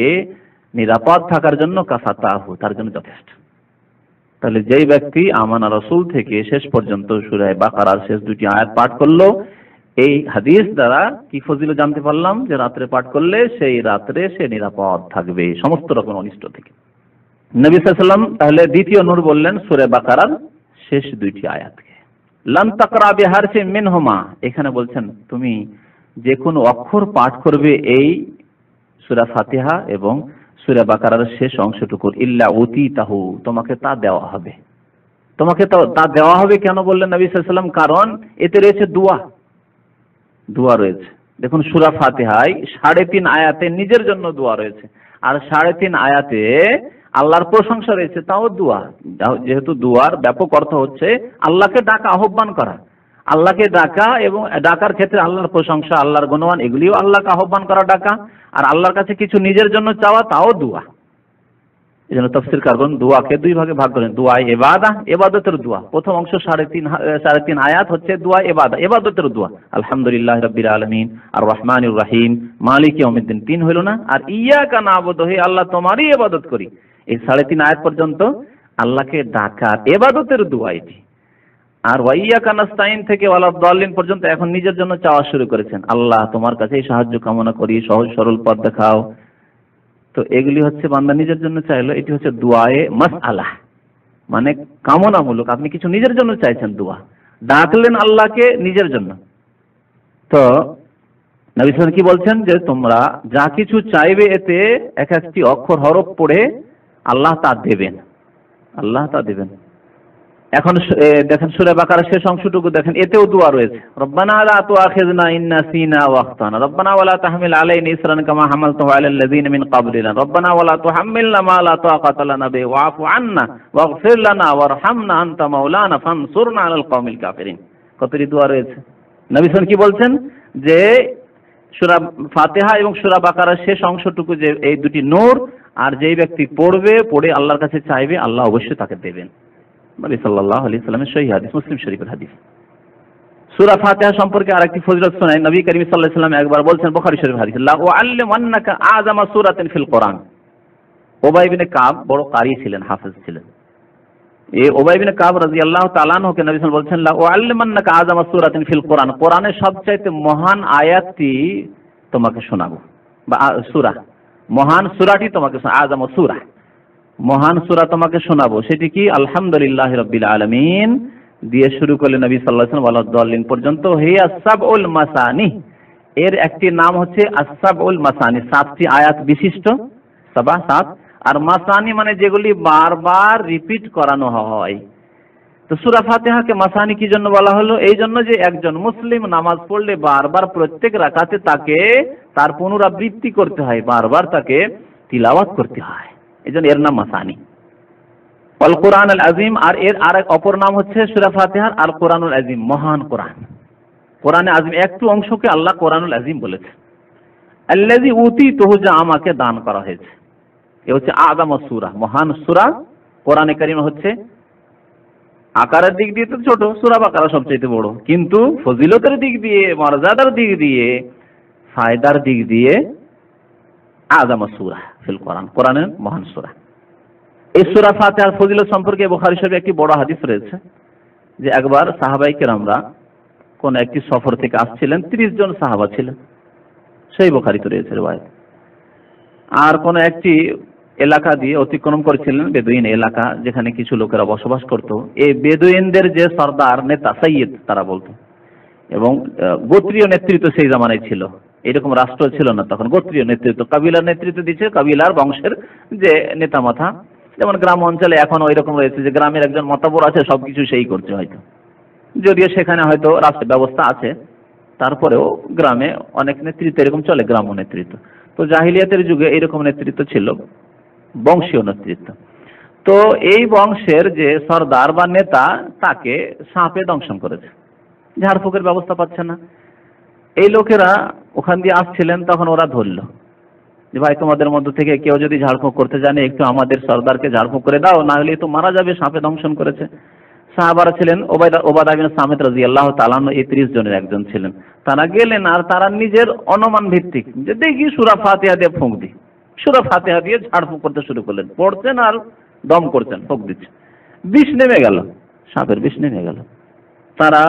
নিরাপদ থাকার জন্য কাফাতাহু, তার জন্য যথেষ্ট। তাহলে যেই ব্যক্তি আমানা রসুল থেকে শেষ পর্যন্ত সুরায় বাকারার শেষ দুটি আয়াত পাঠ করল এই হাদিস দ্বারা কি ফজিল জানতে পারলাম যে রাত্রে পাঠ করলে সেই রাত্রে সে নিরাপদ থাকবে, সমস্ত রকম অনিষ্ট থেকে। নবী সাল্লাম তাহলে দ্বিতীয় নূর বললেন সুরে বাকারার শেষ দুইটি আয়াতকে। লান তাকরা বিহার সে মিনহুমা, এখানে বলছেন, তুমি যে কোনো অক্ষর পাঠ করবে এই সুরা ফাতিহা এবং সুরা বাকারার শেষ অংশটুকুর ইল্লা অতি তাহু তোমাকে তা দেওয়া হবে। তোমাকে তো, তা দেওয়া হবে কেন বললেন নবী সাল্লাম কারণ এতে রয়েছে দোয়া। দোয়া রয়েছে। দেখুন সুরা ফাতিহায় সাড়ে তিন আয়াতে নিজের জন্য দোয়া রয়েছে। আর সাড়ে তিন আয়াতে আল্লাহর প্রশংসা রয়েছে তাও দোয়া। যেহেতু দোয়ার ব্যাপক অর্থ হচ্ছে আল্লাহকে ডাকা আহ্বান করা। আল্লাহকে ডাকা এবং ডাকার ক্ষেত্রে আল্লাহর প্রশংসা আল্লাহর গুণমান এগুলিও আল্লাহকে আহ্বান করা ডাকা। আর আল্লাহর কাছে কিছু নিজের জন্য চাওয়া তাও দোয়া। এই জন্য তফসির কারণ দোয়াকে দুই ভাগে ভাগ করেন, দোয়া এবাদা এবাদতের দোয়া। প্রথম অংশ সাড়ে তিন সাড়ে তিন আয়াত হচ্ছে দোয়া এবাদা এবাদতের দোয়া। আলহামদুলিল্লাহ রব্বির আলমিন, আর রহমানুর রাহিম, মালিক অমিদ্দিন তিন হইল না, আর ইয়া কানা আবদ হে আল্লাহ তোমারই এবাদত করি। এই সাড়ে তিন আয়াত পর্যন্ত আল্লাহকে ডাকা এবাদতের দোয়া এটি। আর ওয়াইয়া কানাস্তাইন থেকে ওয়ালা দলিন পর্যন্ত এখন নিজের জন্য চাওয়া শুরু করেছেন। আল্লাহ তোমার কাছেই সাহায্য কামনা করি, সহজ সরল পথ দেখাও। তো এগুলি হচ্ছে বান্দা নিজের জন্য চাইলো, এটি হচ্ছে দোয়ায়ে মাস আলাহ মানে কামনামূলক, আপনি কিছু নিজের জন্য চাইছেন দোয়া। ডাকলেন আল্লাহকে নিজের জন্য। তো নবী কি বলছেন যে, তোমরা যা কিছু চাইবে এতে এক একটি অক্ষর হরফ পড়ে আল্লাহ তা দেবেন। আল্লাহ তা দেবেন। এখন দেখেন সুরে বাকার শেষ অংশটুকু দেখেন, এতেও দোয়া রয়েছে। রব্বানা লা তুআখিযনা ইন নাসিনা ওয়া আখতানা রব্বানা ওয়ালা তাহমিল আলাইনা ইসরান কামা হামালতাহু আলাল লাযিনা মিন ক্বাবলিনা। রব্বানা ওয়ালা তুহাম্মিলনা মা লা তাকাতা লানা বিহি ওয়াফু আন্না ওয়াগফির লানা ওয়ারহামনা আনতা মাওলানা ফানসুরনা আলাল কওমিল কাফিরিন। কতটি দোয়া রয়েছে? নবী কি বলছেন? যে সূরা ফাতিহা এবং সূরা বাকারার শেষ অংশটুকু যে, এই দুটি নূর, আর যেই ব্যক্তি পড়বে, পড়ে আল্লাহর কাছে চাইবে, আল্লাহ অবশ্যই তাকে দেবেন। নবী সাল্লাল্লাহু আলাইহি সাল্লামের সহিহ হাদিস, মুসলিম শরীফের হাদিস। সূরা ফাতিহা সম্পর্কে আরেকটি ফজিলত শোনায় নবী করিম সাল্লাল্লাহু সাল্লাম একবার বলছেন বুখারী শরীফ হাদিস, লা উআল্লিমান্নাকা আযামা সূরাতিন ফিল কোরআন। ওবাই ইবনে কাব বড় কারি ছিলেন, হাফেজ ছিলেন। এই ওবাই ইবনে কাব রাদিয়াল্লাহু তাআলা আনহুকে নবী সাল্লাল্লাহু বলছেন, লা উআল্লিমান্নাকা আযামা সূরাতিন ফিল কোরআন। কোরআনের সবচাইতে মহান আয়াতটি তোমাকে শোনাবো, বা সূরা। মহান সূরাটি তোমাকে আজ আযামা সূরা। মহান সুরা তোমাকে শোনাবো। সেটি কি? আলহামদুলিল্লাহ রব্বিল আলমিন। দিয়ে শুরু করলে নবী সাল্লাহ পর্যন্ত। হে আসাব উল মাসানি। এর একটি নাম হচ্ছে আসাব উল মাসানি। সাতটি আয়াত বিশিষ্ট। সবা, সাত। আর মাসানি মানে যেগুলি বারবার রিপিট করানো হয়। তো সুরা ফাতেহাকে মাসানি কি জন্য বলা হলো? এই জন্য যে একজন মুসলিম নামাজ পড়লে বারবার প্রত্যেক রাকাতে তাকে তার পুনরাবৃত্তি করতে হয়। বারবার তাকে তিলাওয়াত করতে হয়। এই জন্য এর নাম মাসানি। অল কোরআন আল আজিম আর এর আর অপর নাম হচ্ছে সুরা ফাতেহার আল কোরআনুল আজিম মহান কোরআন। কোরআনে আজিম একটু অংশকে আল্লাহ কোরআনুল আজিম বলেছে। আল্লাজি উতি তহু যা আমাকে দান করা হয়েছে। এ হচ্ছে আগাম সুরা, মহান সুরা। কোরআনে কারিম হচ্ছে আকারের দিক দিয়ে তো ছোট, সুরা বাকারা সবচেয়ে বড়। কিন্তু ফজিলতের দিক দিয়ে, মর্যাদার দিক দিয়ে, ফায়দার দিক দিয়ে আজামা সুরা ফিল কোরআন। কোরআনের মহান সুরা। এই সুরা ফাতেহার ফজিলত সম্পর্কে বুখারী শরীফে একটি বড় হাদিস রয়েছে যে একবার সাহাবাই কেরামরা কোন একটি সফর থেকে আসছিলেন, ত্রিশ জন সাহাবা ছিলেন। সেই বুখারিতে রয়েছে ভাই আর কোন একটি এলাকা দিয়ে অতিক্রম করেছিলেন বেদুইন এলাকা, যেখানে কিছু লোকেরা বসবাস করত। এই বেদুইনদের যে সর্দার, নেতা, সৈয়দ, তারা বলতো। এবং গোত্রীয় নেতৃত্ব সেই জামানায় ছিল। এরকম রাষ্ট্র ছিল না তখন, গোত্রীয় নেতৃত্ব। কাবিলার নেতৃত্ব দিচ্ছে কাবিলার বংশের যে নেতা মাথা যেমন গ্রাম অঞ্চলে এখন ওই রকম রয়েছে যে গ্রামের একজন মতাবর আছে, সবকিছু সেই করছে হয়তো। যদিও সেখানে হয়তো রাষ্ট্র ব্যবস্থা আছে, তারপরেও গ্রামে অনেক নেতৃত্ব, এরকম চলে গ্রাম নেতৃত্ব। তো জাহিলিয়াতের যুগে এরকম নেতৃত্ব ছিল, বংশীয় নেতৃত্ব। তো এই বংশের যে সর্দার বা নেতা, তাকে সাপে দংশন করেছে। ঝাড়ফুঁকের ব্যবস্থা পাচ্ছে না। এই লোকেরা ওখান দিয়ে আসছিলেন, তখন ওরা ধরলো। যে ভাই, তোমাদের মধ্য থেকে কেউ যদি ঝাড়ফুঁক করতে জানে, একটু আমাদের সর্দারকে ঝাড়ফুঁক করে দাও, না হলে তো মারা যাবে, সাপে দংশন করেছে। সাহাবারা ছিলেন ওবায়দা ওবাদা বিন সামেদ রাজি আল্লাহ তালান এই ত্রিশ জনের একজন ছিলেন। তারা গেলেন আর তারা নিজের অনুমান ভিত্তিক, যে দেখি সুরা ফাতেহা দিয়ে ফুঁক দি সুরা ফাতেহা দিয়ে ঝাড়ফুঁক করতে শুরু করলেন। পড়ছেন আর দম করছেন, ফুঁক দিচ্ছেন। বিষ নেমে গেল, সাপের বিষ নেমে গেল। তারা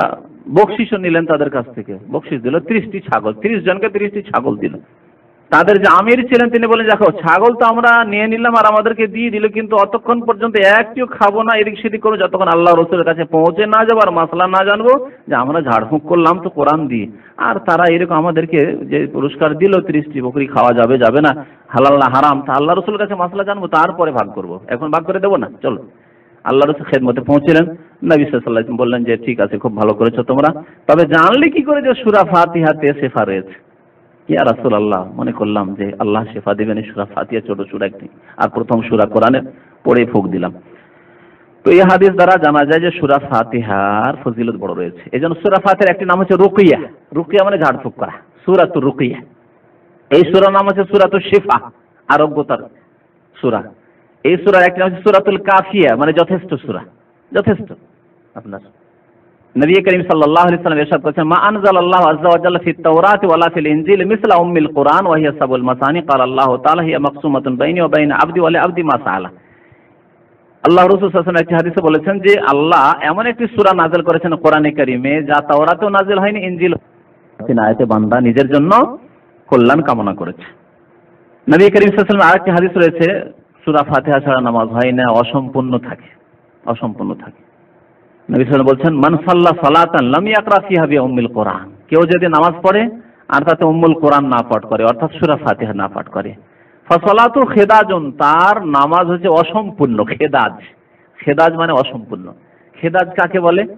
বকশিসও নিলেন তাদের কাছ থেকে। বকশিস দিল, ত্রিশটি ছাগল, ত্রিশ জনকে ত্রিশটি ছাগল দিল। তাদের যে আমির ছিলেন, তিনি বলেন দেখো, ছাগল তো আমরা নিয়ে নিলাম আর আমাদেরকে দিয়ে দিল, কিন্তু অতক্ষণ পর্যন্ত একটিও খাব না, এদিক সেদিক করব যতক্ষণ আল্লাহ রসুলের কাছে পৌঁছে না যাব আর মাসলা না জানব যে আমরা ঝাড়ফুঁক করলাম তো কোরআন দিয়ে। আর তারা এরকম আমাদেরকে যে পুরস্কার দিল, ত্রিশটি বকরি খাওয়া যাবে যাবে না, হালাল না হারাম, তা আল্লাহ রসুলের কাছে মাসলা জানব, তারপরে ভাগ করব। এখন ভাগ করে দেবো না? চলো। আল্লাহ রসুল খেদমতে পৌঁছিলেন। নবী সাল্লাহ বললেন যে, ঠিক আছে, খুব ভালো করেছ তোমরা। তবে জানলে কি করে যে সুরা ফাতিহাতে শেফা রয়েছে? ইয়া রাসুল আল্লাহ মনে করলাম যে আল্লাহ শেফা দেবেন সুরা ফাতিহা ছোট সুরা একটি। আর প্রথম সুরা কোরআনের পড়ে ফুক দিলাম। তো এই হাদিস দ্বারা জানা যায় যে সুরা ফাতিহার ফজিলত বড় রয়েছে। এই জন্য সুরা ফাতিহার একটি নাম হচ্ছে রুকিয়া। রুকিয়া মানে ঝাড় ঝাড়ফুঁক করা। সুরাত রুকিয়া। এই সুরার নাম হচ্ছে সুরাত শেফা। আরোগ্যতার সুরা। এই সুরার একটি হচ্ছে সুরাতুল কাফিয়া মানে যথেষ্ট সুরা, যথেষ্ট আপনার। নবী করিম সাল্লাল্লাহু আলাইহি সাল্লাম ইরশাদ করেছেন, মা আনজালাল্লাহু আযজা ওয়া জাল্লা ফিত তাওরাতি ওয়ালা ফিল ইনজিল মিসলা উম্মিল কুরআন ওয়া হিয়া সাবুল মাসানি। ক্বালা আল্লাহু তাআলা, হিয়া মাকসুমাতুন বাইনি ওয়া বাইনা আবদি ওয়া লি আবদি মা সাআলা। আল্লাহ রসুল সাল্লাল্লাহু একটি হাদিসে বলেছেন যে, আল্লাহ এমন একটি সূরা নাযিল করেছেন কোরআনে কারিমে, যা তাওরাতেও নাযিল হয়নি, ইনজিল আয়াতে বান্দা নিজের জন্য কল্যাণ কামনা করেছে। নবী করিম সাল্লাল্লাহু আলাইহি আরেকটি হাদিস রয়েছে সূরা ফাতিহা ছাড়া নামাজ হয় না, অসম্পূর্ণ থাকে অসম্পূর্ণ থাকে। নবী বলছেন, মান সাল্লা সালাতান লাম ইয়াকরা ফিহা কোরআন। কেউ যদি নামাজ পড়ে, আর তাতে উম্মুল কোরআন না পাঠ করে, অর্থাৎ সূরা ফাতিহা না পাঠ করে। ফসলাতু খেদাজুন, তার নামাজ হচ্ছে অসম্পূর্ণ, খেদাজ। খেদাজ মানে অসম্পূর্ণ। খেদাজ কাকে বলে?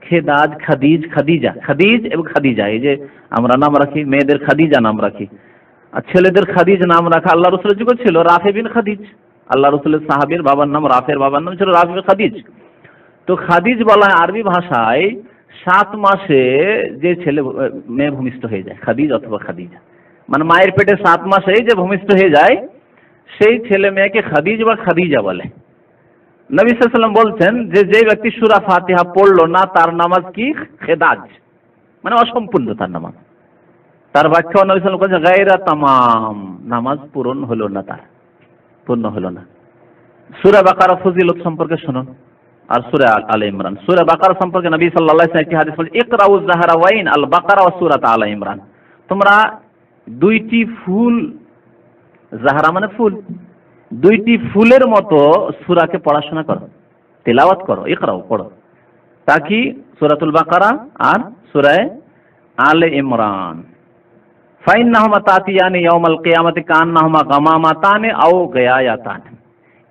খেদাজ খাদিজ, খাদিজা। খাদিজ এবং খাদিজা, এই যে আমরা নাম রাখি, মেয়েদের খাদিজা নাম রাখি। আর ছেলেদের খাদিজ নাম রাখা আল্লাহ রসুলের যুগে ছিল রাফে বিন খাদিজ। আল্লাহ রসুলের সাহাবির বাবার নাম রাফের বাবার নাম ছিল রাফে খাদিজ। তো খাদিজ বলা আরবি ভাষায় সাত মাসে যে ছেলে, মেয়ে ভূমিষ্ঠ হয়ে যায়, খাদিজ অথবা খাদিজা। মানে মায়ের পেটে সাত মাসেই যে ভূমিষ্ঠ হয়ে যায়, সেই ছেলে মেয়েকে খাদিজ বা খাদিজা বলে। নবী সাল্লাম বলছেন যে যে ব্যক্তি সুরা ফাতিহা পড়ল না, তার নামাজ কি? খেদাজ। মানে অসম্পূর্ণ তার নামাজ। তার ব্যাখ্যা নবী সাল্লাম বলছেন, গায়রা তামাম। নামাজ পূরণ হলো না তার, পূর্ণ হলো না। সুরা বাকারা ফজিলত সম্পর্কে শুনুন, আর সুরা আল ইমরান। সুরা বাকারা সম্পর্কে নবী সাল্লাল্লাহু আলাইহি একটি হাদিস বলেছে ইকরাউ জাহরা ওয়াইন আল বাকারা ওয়া সূরাত আল ইমরান। তোমরা দুইটি ফুল জাহারা মানে ফুল, দুইটি ফুলের মতো সুরাকে পড়াশোনা করো, তেলাওয়াত করো ইকরাও পড়ো। তা কি? সুরাতুল বাকারা আর সুরায় আলে ইমরান। ফাইন নাহমা তাতিয়ানি ইয়াউমাল কিয়ামতি কান নাহমা গামামাতানে আও গায়ায়াতান।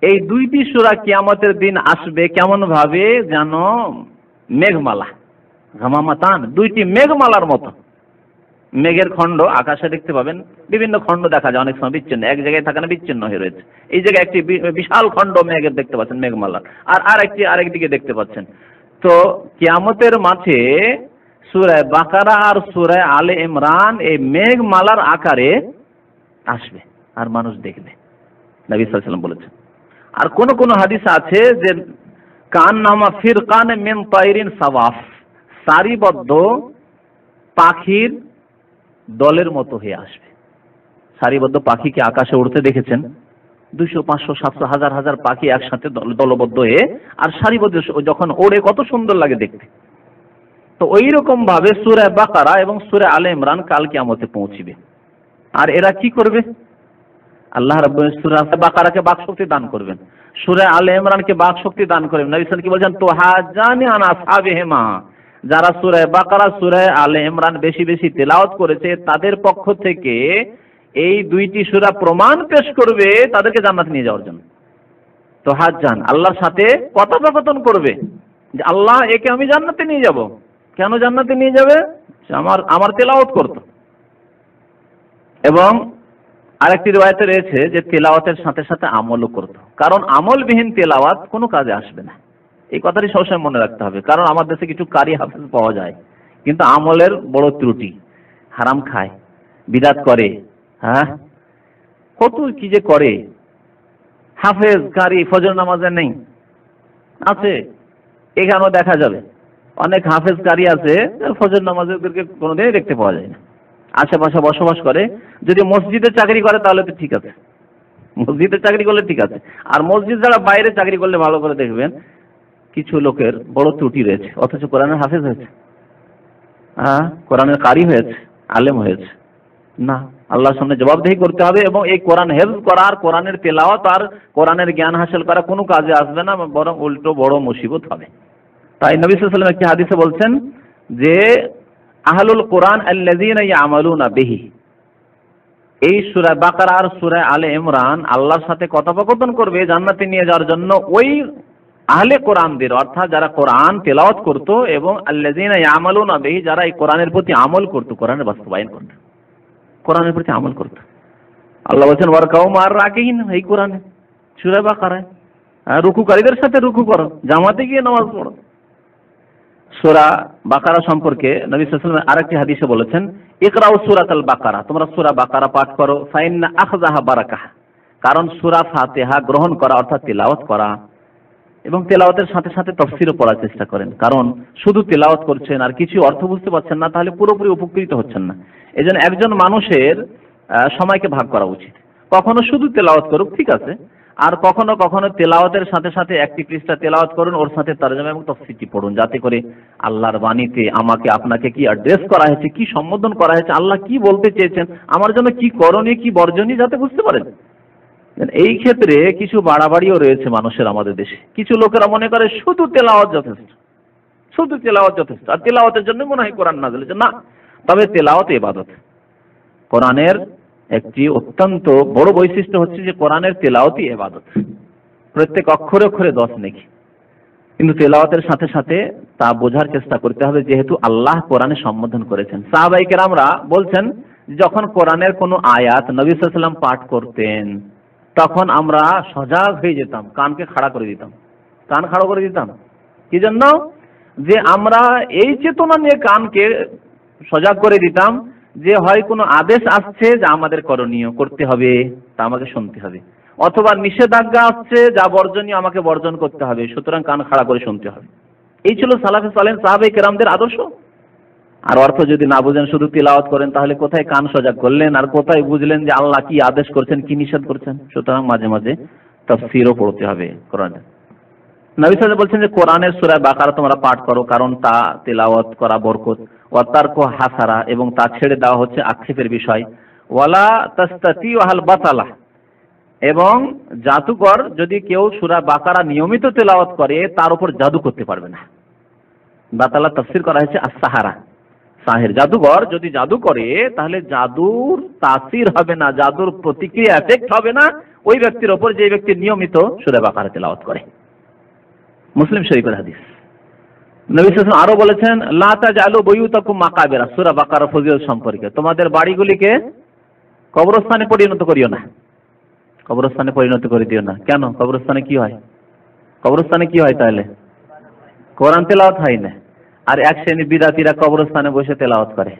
এই দুইটি সূরা কিয়ামতের দিন আসবে কেমন ভাবে যেন মেঘমালা, গামামাতান, দুইটি মেঘমালার মতো। মেঘের খণ্ড আকাশে দেখতে পাবেন, বিভিন্ন খণ্ড দেখা যায়, অনেক সময় বিচ্ছিন্ন, এক জায়গায় থাকে না, বিচ্ছিন্ন হয়ে রয়েছে। এই জায়গায় একটি বিশাল খণ্ড মেঘের দেখতে পাচ্ছেন, মেঘমালার। আর আর একটি আরেক দিকে দেখতে পাচ্ছেন। তো কিয়ামতের মাঠে সুরায় বাকারা আর সুরায় আলে ইমরান এই মেঘমালার আকারে আসবে, আর মানুষ দেখবে। নবী সাল্লাম বলেছেন। আর কোন কোন হাদিস আছে যে কান নামা ফির কান মেন তাইরিন সাওয়াফ, সারিবদ্ধ পাখির দলের মতো হয়ে আসবে। সারিবদ্ধ পাখিকে আকাশে উড়তে দেখেছেন? দুশো পাঁচশো, সাতশো, হাজার হাজার পাখি একসাথে দলবদ্ধ হয়ে, আর সারিবদ্ধ যখন ওড়ে, কত সুন্দর লাগে দেখতে। তো ওই রকম ভাবে সুরে বাকারা এবং সুরে আলে ইমরান কাল কিয়ামতে পৌঁছিবে। আর এরা কি করবে? আল্লাহ রাব্বুল সূরা বাকারাকে বাক শক্তি দান করবেন। সূরা আলে ইমরানকে বাক শক্তি দান করবেন। নবী কি বলছেন? তো হাজানি আনা সাবিহিমা যারা সূরা বাকারা, সূরা আলে ইমরান বেশি বেশি তেলাওয়াত করেছে, তাদের পক্ষ থেকে এই দুইটি সূরা প্রমাণ পেশ করবে তাদেরকে জান্নাত নিয়ে যাওয়ার জন্য। তো হাজান আল্লাহর সাথে কথোপকথন করবে যে, আল্লাহ, একে আমি জান্নাতে নিয়ে যাব। কেন জান্নাতে নিয়ে যাবে? আমার আমার তেলাওয়াত করতো। এবং আরেকটি রিওয়ায়তে রয়েছে যে তেলাওয়াতের সাথে সাথে আমলও করতো। কারণ আমলবিহীন তেলাওয়াত কোনো কাজে আসবে না। এই কথাটি সবসময় মনে রাখতে হবে। কারণ আমার দেশে কিছু কারি হাফেজ পাওয়া যায়। কিন্তু আমলের বড় ত্রুটি, হারাম খায়, বিদাত করে হ্যাঁ? কত কি যে করে। হাফেজ, কারি, ফজর নামাজে নেই। আছে, এখানেও দেখা যাবে। অনেক হাফেজ কারি আছে, ফজর নামাজেরকে কোনোদিনই দেখতে পাওয়া যায় না। আশেপাশে বসবাস করে। যদি মসজিদে চাকরি করে, তাহলে তো ঠিক আছে। মসজিদে চাকরি করলে ঠিক আছে। আর মসজিদ যারা বাইরে চাকরি করলে ভালো করে দেখবেন, কিছু লোকের বড় ত্রুটি রয়েছে। অথচ কোরআনের হাফেজ হয়েছে। হ্যাঁ কোরআনের কারি হয়েছে, আলেম হয়েছে। না, আল্লাহর সামনে জবাবদেহি করতে হবে এবং এই কোরআন হেফজ করা আর কোরআনের তেলাওয়াত আর কোরআনের জ্ঞান হাসিল করা কোনো কাজে আসবে না, বরং উল্টো বড় মুসিবত হবে। তাই নবী সাল্লাম একটি হাদিসে বলছেন যে আহলুল কোরআন আল্লাযীনা বিহি। এই সূরা বাকারা আর সূরা আলে ইমরান আল্লাহর সাথে কথোপকথন করবে জান্নাতে নিয়ে যাওয়ার জন্য ওই আহলে কোরআনদের অর্থাৎ যারা কোরআন তেলাওয়াত করতো এবং আল্লাযিনা ইয়ামালুনা বিহি যারা এই কোরআনের প্রতি আমল করতো কোরআনের বাস্তবায়ন করতো। কোরআনের প্রতি আমল করতো। আল্লাহ বলছেন ওয়ারকাও মার রাখেইন এই কোরআনে। সূরা বাকারায়। হ্যাঁ, রুকুকারীদের সাথে রুকু করো। জামাতে গিয়ে নামাজ পড়ো। সূরা বাকারা সম্পর্কে নবী সাল্লাল্লাহু আরেকটি হাদিসে বলেছেন, ইকরাউ সূরাতাল বাকারা তোমরা সূরা বাকারা পাঠ করো, ফাইন্না আখযাহা বারাকাহ, কারণ সূরা ফাতিহা গ্রহণ করা অর্থাৎ তিলাওয়াত করা, এবং তেলাওয়াতের সাথে সাথে তফসিরও পড়ার চেষ্টা করেন। কারণ শুধু তেলাওয়াত করছেন আর কিছু অর্থ বুঝতে পারছেন না, তাহলে পুরোপুরি উপকৃত হচ্ছেন না। এজন্য একজন মানুষের সময়কে ভাগ করা উচিত। কখনো শুধু তেলাওয়াত করুক, ঠিক আছে আর কখনো কখনো তেলাওয়াতের সাথে সাথে একটি পৃষ্ঠা তেলাওয়াত করুন, ওর সাথে তরজমা এবং তফসিরটি পড়ুন, যাতে করে আল্লাহর বাণীতে আমাকে, আপনাকে কি অ্যাড্রেস করা হয়েছে, কি সম্বোধন করা হয়েছে, আল্লাহ কি বলতে চেয়েছেন, আমার জন্য কি করণীয়, কি বর্জনীয়, যাতে বুঝতে পারেন। এই ক্ষেত্রে কিছু বাড়াবাড়িও রয়েছে মানুষের আমাদের দেশে। কিছু লোকেরা মনে করে শুধু তেলাওয়াত যথেষ্ট। শুধু তেলাওয়াত যথেষ্ট। আর তেলাওয়াতের জন্য মনে হয় কোরআন নাজিল না, তবে তেলাওয়াত ইবাদত কোরআনের একটি অত্যন্ত বড় বৈশিষ্ট্য হচ্ছে যে কোরআনের তেলাওয়াতই এবাদত প্রত্যেক অক্ষরে অক্ষরে দশ নেকি। কিন্তু তেলাওয়াতের সাথে সাথে তা বোঝার চেষ্টা করতে হবে যেহেতু আল্লাহ কোরআনে সম্বোধন করেছেন। সাহাবাইকের আমরা বলছেন, যখন কোরআনের কোনো আয়াত নবী সাল্লাম পাঠ করতেন, তখন আমরা সজাগ হয়ে যেতাম, কানকে খাড়া করে দিতাম। কান খাড়া করে দিতাম। কি জন্য? যে আমরা এই চেতনা নিয়ে কানকে সজাগ করে দিতাম যে হয় কোনো আদেশ আসছে যা আমাদের করণীয়, করতে হবে, তা আমাকে শুনতে হবে। অথবা নিষেধাজ্ঞা আসছে যা বর্জনীয় আমাকে বর্জন করতে হবে, সুতরাং কান খাড়া করে শুনতে হবে। এই ছিল সালাফে সালেন সাহাবে কেরামদের আদর্শ। আর অর্থ যদি না বুঝেন, শুধু তিলাওয়াত করেন, তাহলে কোথায় কান সজাগ করলেন? আর কোথায় বুঝলেন যে আল্লাহ কি আদেশ করছেন, কি নিষেধ করছেন? সুতরাং মাঝে মাঝে তফসিরও পড়তে হবে কোরআনে। নবী সাল্লাল্লাহু বলছেন যে, কোরআনের সূরা বাকারা তোমরা পাঠ করো, কারণ তা তেলাওয়াত করা বরকত। ওয়াতারকু হাসারা, এবং তা ছেড়ে দেওয়া হচ্ছে আক্ষেপের বিষয়। ওয়ালা তাস্তাতি ওয়াহাল বাতালা, এবং জাদুকর যদি কেউ সূরা বাকারা নিয়মিত তেলাওয়াত করে, তার উপর জাদু করতে পারবে না। বাতালা তাফসির করা হয়েছে আস-সাহারা। সাহের জাদুঘর যদি জাদু করে, তাহলে জাদুর তাসির হবে না, জাদুর প্রতিক্রিয়া এফেক্ট হবে না, ওই ব্যক্তির ওপর যে ব্যক্তি নিয়মিত সুরে বাকারা তেলাওয়াত করে। মুসলিম শরীফের হাদিস। নবী আরও বলেছেন, লা তাজালু বুয়ুতাকুম মাকাবিরা। সূরা বাকারা সম্পর্কে। তোমাদের বাড়িগুলিকে কবরস্থানে পরিণত করিও না। কবরস্থানে পরিণত করে দিও না। কেন? কবরস্থানে কি হয়? কবরস্থানে কি হয় তাহলে? কোরআন তেলাওয়াত হয় না। আর এক শ্রেণি বিদাতিরা কবরস্থানে বসে তেলাওয়াত করে।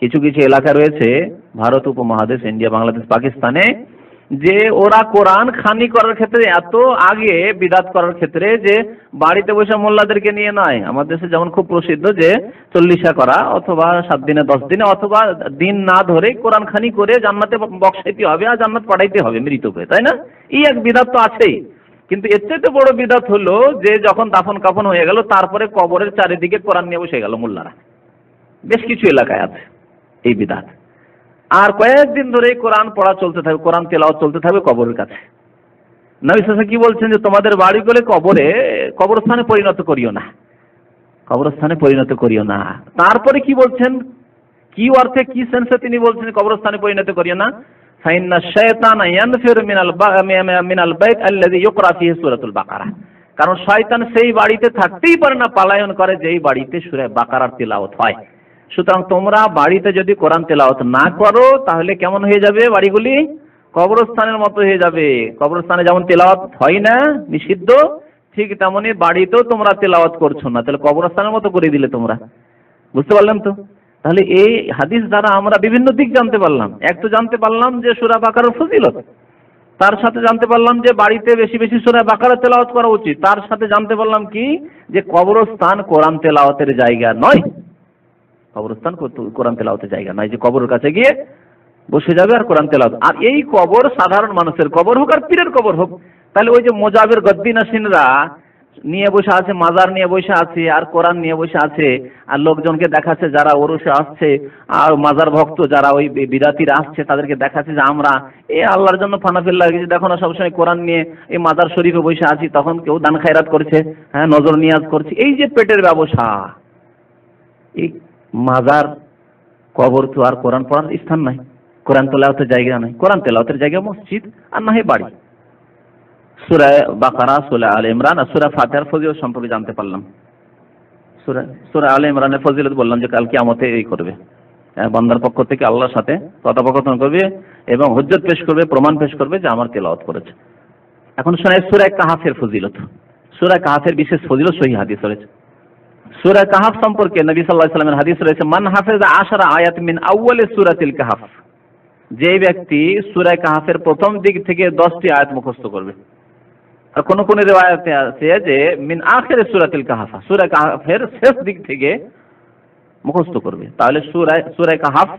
কিছু কিছু এলাকা রয়েছে, ভারত উপমহাদেশ, ইন্ডিয়া, বাংলাদেশ, পাকিস্তানে যে ওরা কোরআন খানি করার ক্ষেত্রে, এত আগে বিদাত করার ক্ষেত্রে যে বাড়িতে বসে মোল্লাদেরকে নিয়ে নয়। আমার দেশে যেমন খুব প্রসিদ্ধ যে চল্লিশা করা অথবা সাত দিনে দশ দিনে, অথবা দিন না ধরে কোরআন খানি করে জান্নাতে বক্সাইতে হবে আর জান্নাত পাঠাইতে হবে মৃতকে তাই না? এই এক বিদাত তো আছেই। কিন্তু এর চাইতে বড় বিদাত হলো যে যখন দাফন কাফন হয়ে গেল, তারপরে কবরের চারিদিকে কোরআন নিয়ে বসে গেল মোল্লারা। বেশ কিছু এলাকায় আছে এই বিদাত। আর কয়েকদিন ধরে কোরআন পড়া চলতে থাকবে, কোরআন তেলাওয়াত চলতে থাকবে কবরের কাছে। কি বলছেন যে, তোমাদের বাড়িগুলো কবরে কবরস্থানে পরিণত করিও না। কবরস্থানে পরিণত করিও না। তারপরে কি বলছেন? কি অর্থে, কি সেন্সে তিনি বলছেন কবরস্থানে পরিণত করিও না? মিনাল মিনাল সূরাতুল বাকারা। কারণ শয়তান সেই বাড়িতে থাকতেই পারে না, পালায়ন করে যেই বাড়িতে সূরা বাকারার তেলাওয়াত হয়। সুতরাং তোমরা বাড়িতে যদি কোরআন তেলাওয়াত না করো, তাহলে কেমন হয়ে যাবে বাড়িগুলি? কবরস্থানের মতো হয়ে যাবে। কবরস্থানে যেমন তেলাওয়াত হয় না, নিষিদ্ধ, ঠিক তেমনই বাড়িতেও তোমরা তেলাওয়াত করছ না। তাহলে কবরস্থানের মতো করে দিলে তোমরা। বুঝতে পারলাম তো? তাহলে এই হাদিস দ্বারা আমরা বিভিন্ন দিক জানতে পারলাম। এক তো জানতে পারলাম যে সুরা বাকারের ফজিলত। তার সাথে জানতে পারলাম যে বাড়িতে বেশি বেশি সুরা বাকারা তেলাওয়াত করা উচিত। তার সাথে জানতে পারলাম কি? যে কবরস্থান কোরআন তেলাওয়াতের জায়গা নয়। কবরস্থান কোরআন তেলাওতে জায়গা নয় যে কবরের কাছে গিয়ে বসে যাবে আর কোরআন তেলাওয়াত। আর এই কবর সাধারণ মানুষের কবর হোক আর পীরের কবর হোক, তাহলে ওই যে মোজাবের গদ্দিনাসিনরা নিয়ে বসে আছে, মাজার নিয়ে বসে আছে, আর কোরআন নিয়ে বসে আছে, আর লোকজনকে দেখাচ্ছে যারা ওরসে আসছে, আর মাজার ভক্ত যারা ওই বিরাতিরা আসছে, তাদেরকে দেখাচ্ছে যে আমরা এ আল্লাহর জন্য ফানাফিল লাগিয়েছি দেখো না, সবসময় কোরআন নিয়ে এই মাজার শরীফে বসে আছি, তখন কেউ দান খায়রাত করছে হ্যাঁ নজর নিয়াজ করছে। এই যে পেটের ব্যবসা, এই মাজার কবর তো আর কোরআন পড়ার স্থান নাই। কোরআন তেলাওয়াতের জায়গা নাই। কোরআন তেলাওয়াতের জায়গা মসজিদ আর না বাড়ি। সুরায় বাকারা সুরা আল ইমরান আর সুরা ফাতিহার ফজিলত সম্পর্কে জানতে পারলাম। সুরা সুরা আল ইমরানের ফজিলত বললাম যে কাল কিয়ামতে এই করবে। হ্যাঁ, বান্দার পক্ষ থেকে আল্লাহর সাথে কথোপকথন করবে এবং হুজ্জত পেশ করবে প্রমাণ পেশ করবে যে আমার তেলাওয়াত করেছে। এখন শোনায় সুরা কাহাফের ফজিলত। সুরা কাহাফের বিশেষ ফজিলত সহি হাদিস রয়েছে। সুরা কাহাফ সম্পর্কে নবী সাল্লাল্লাহু আলাইহি সাল্লামের হাদিস রয়েছে, মান হাফেজ আশারা আয়াত মিন আউয়ালি সূরাতিল কাহাফ যে ব্যক্তি সূরা কাহাফের প্রথম দিক থেকে 10টি আয়াত মুখস্থ করবে। আর কোন কোন রিওয়ায়াতে আছে যে, মিন আখির সূরাতিল কাহাফ সূরা কাহাফের শেষ দিক থেকে মুখস্থ করবে। তাহলে সূরা সূরা কাহাফ,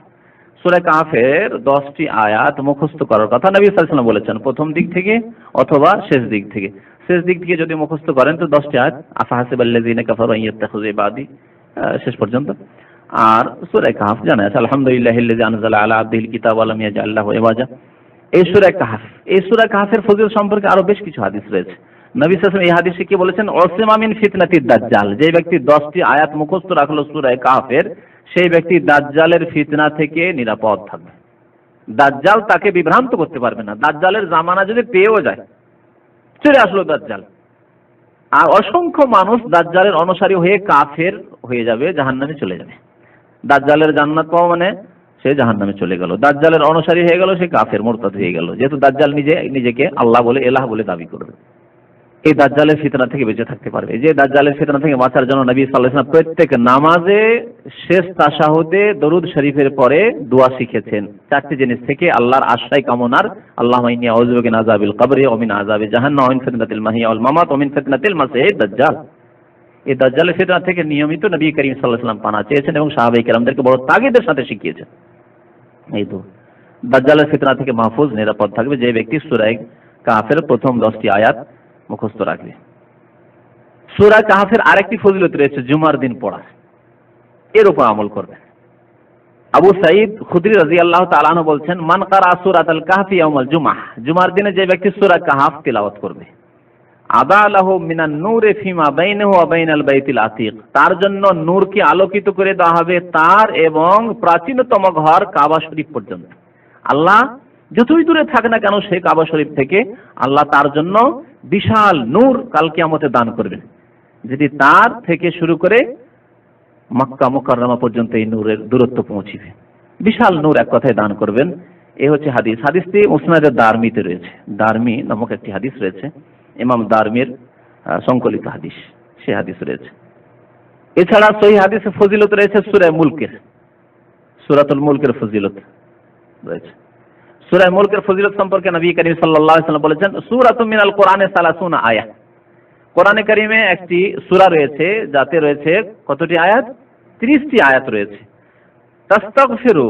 সূরা কাহাফের 10টি আয়াত মুখস্থ করার কথা নবী সাল্লাম বলেছেন, প্রথম দিক থেকে অথবা শেষ দিক থেকে। শেষ দিক থেকে যদি মুখস্থ করেন তো দশটি আয়াত আফা আফাহাসিবাল্লাযিনা কাফারু ইয়াত্তাখিযু ইবাদি শেষ পর্যন্ত। আর সূরা কাহাফ জানা আছে আলহামদুলিল্লাহিল্লাযী আনজালা আলা আবদিহিল কিতাব ওয়া লাম ইয়াজআল লাহু ইওয়াজা। এই সূরা কাহাফ, এই সূরা কাহাফের ফজিলত সম্পর্কে আরও বেশ কিছু হাদিস রয়েছে। নবী সাল্লাল্লাহু এই হাদিসে কি বলেছেন? ওয়াসিমা মিন ফিতনাতিদ দাজ্জাল যে ব্যক্তি 10টি আয়াত মুখস্থ রাখল সূরা কাহাফের, সেই ব্যক্তি দাজ্জালের ফিতনা থেকে নিরাপদ থাকবে। দাজ্জাল তাকে বিভ্রান্ত করতে পারবে না। দাজ্জালের জামানা যদি পেয়েও যায় চলে আসলো দাজ্জাল। আর অসংখ্য মানুষ দাজ্জালের অনুসারী হয়ে কাফের হয়ে যাবে, জাহান্নামে চলে যাবে। দাজ্জালের জান্নাত পাওয়া মানে সে জাহান্নামে চলে গেল। দাজ্জালের অনুসারী হয়ে গেল, সে কাফের, মোরতাদ হয়ে গেল। যেহেতু দাজ্জাল নিজে, নিজেকে আল্লাহ বলে, এলাহ বলে দাবি করবে। এই দাজ্জালের ফিতনা থেকে বেঁচে থাকতে পারবে। যে দাজ্জালের ফিতনা থেকে বাঁচার জন্য নবী সাল্লাল্লাহু আলাইহি প্রত্যেক নামাজে শেষ তাশাহুদে দরুদ শরীফের পরে দোয়া শিখেছেন। চারটি জিনিস থেকে আল্লাহর আশ্রয় কামনার আল্লাহুম্মা ইন্নী আউযু বিকা মিন আযাবিল কবরি ওয়া মিন আযাবি জাহান্নাম ওয়া মিন ফিতনাতিল মাহিয়া ওয়াল মামাত ওয়া মিন ফিতনাতিল মাসিহিদ দাজ্জাল। এই দাজ্জালের ফিতনা থেকে নিয়মিত নবী করিম সাল্লাল্লাহু আলাইহি পানা চেয়েছেন এবং সাহাবায়ে কেরামদেরকে বড় তাগিদের সাথে শিখিয়েছেন। এই তো, দাজ্জালের ফিতনা থেকে মাহফুজ নিরাপদ থাকবে। যে ব্যক্তি সূরা কাফের প্রথম 10টি আয়াত মুখস্থ রাখবে। সুরা কাহাফের আরেকটি ফজিলত রয়েছে, জুমার দিন পড়া। এর উপর আমল করবে আবু সাইদ খুদরি রাদিয়াল্লাহু তাআলা আনহু বলছেন, মান কারা সূরাতাল কাহফি ইয়াউমাল জুমাহ? জুমার দিনে যে ব্যক্তি সুরা কাহাফ তিলাওয়াত করবে, আদা লাহু মিনান নূরে ফিমা বাইনাহু ওয়া বাইনাল বাইতিল আতিক। তার জন্য নূরকে আলোকিত করে দেওয়া হবে তার এবং প্রাচীনতম ঘর কাবা শরীফ পর্যন্ত। আল্লাহ যতই দূরে থাক না কেন সেই কাবা শরীফ থেকে আল্লাহ তার জন্য বিশাল নূর কালকে কিয়ামতে দান করবেন। যদি তার থেকে শুরু করে মক্কা মুকাররমা পর্যন্ত এই নূরের দূরত্ব পৌঁছিবে। বিশাল নূর এক কথায় দান করবেন। এ হচ্ছে হাদিস। হাদিসটি মুসনাদের দারমিতে রয়েছে। দারমি নামক একটি হাদিস রয়েছে। ইমাম দারমির সংকলিত হাদিস। সে হাদিস রয়েছে। এছাড়া সহি হাদিসে ফজিলত রয়েছে সুরায় মুলকের। সুরাতুল মুলকের ফজিলত রয়েছে। সুরায় মুলকের ফজিলত সম্পর্কে নবী করিম সাল্লাল্লাহু আলাইহি বলেছেন, সূরাতুম মিনাল কোরআনে সালাসুনা আয়া কোরআনে কারিমে একটি সূরা রয়েছে, যাতে রয়েছে কতটি আয়াত? 30টি আয়াত রয়েছে। তাস্তাগফিরু,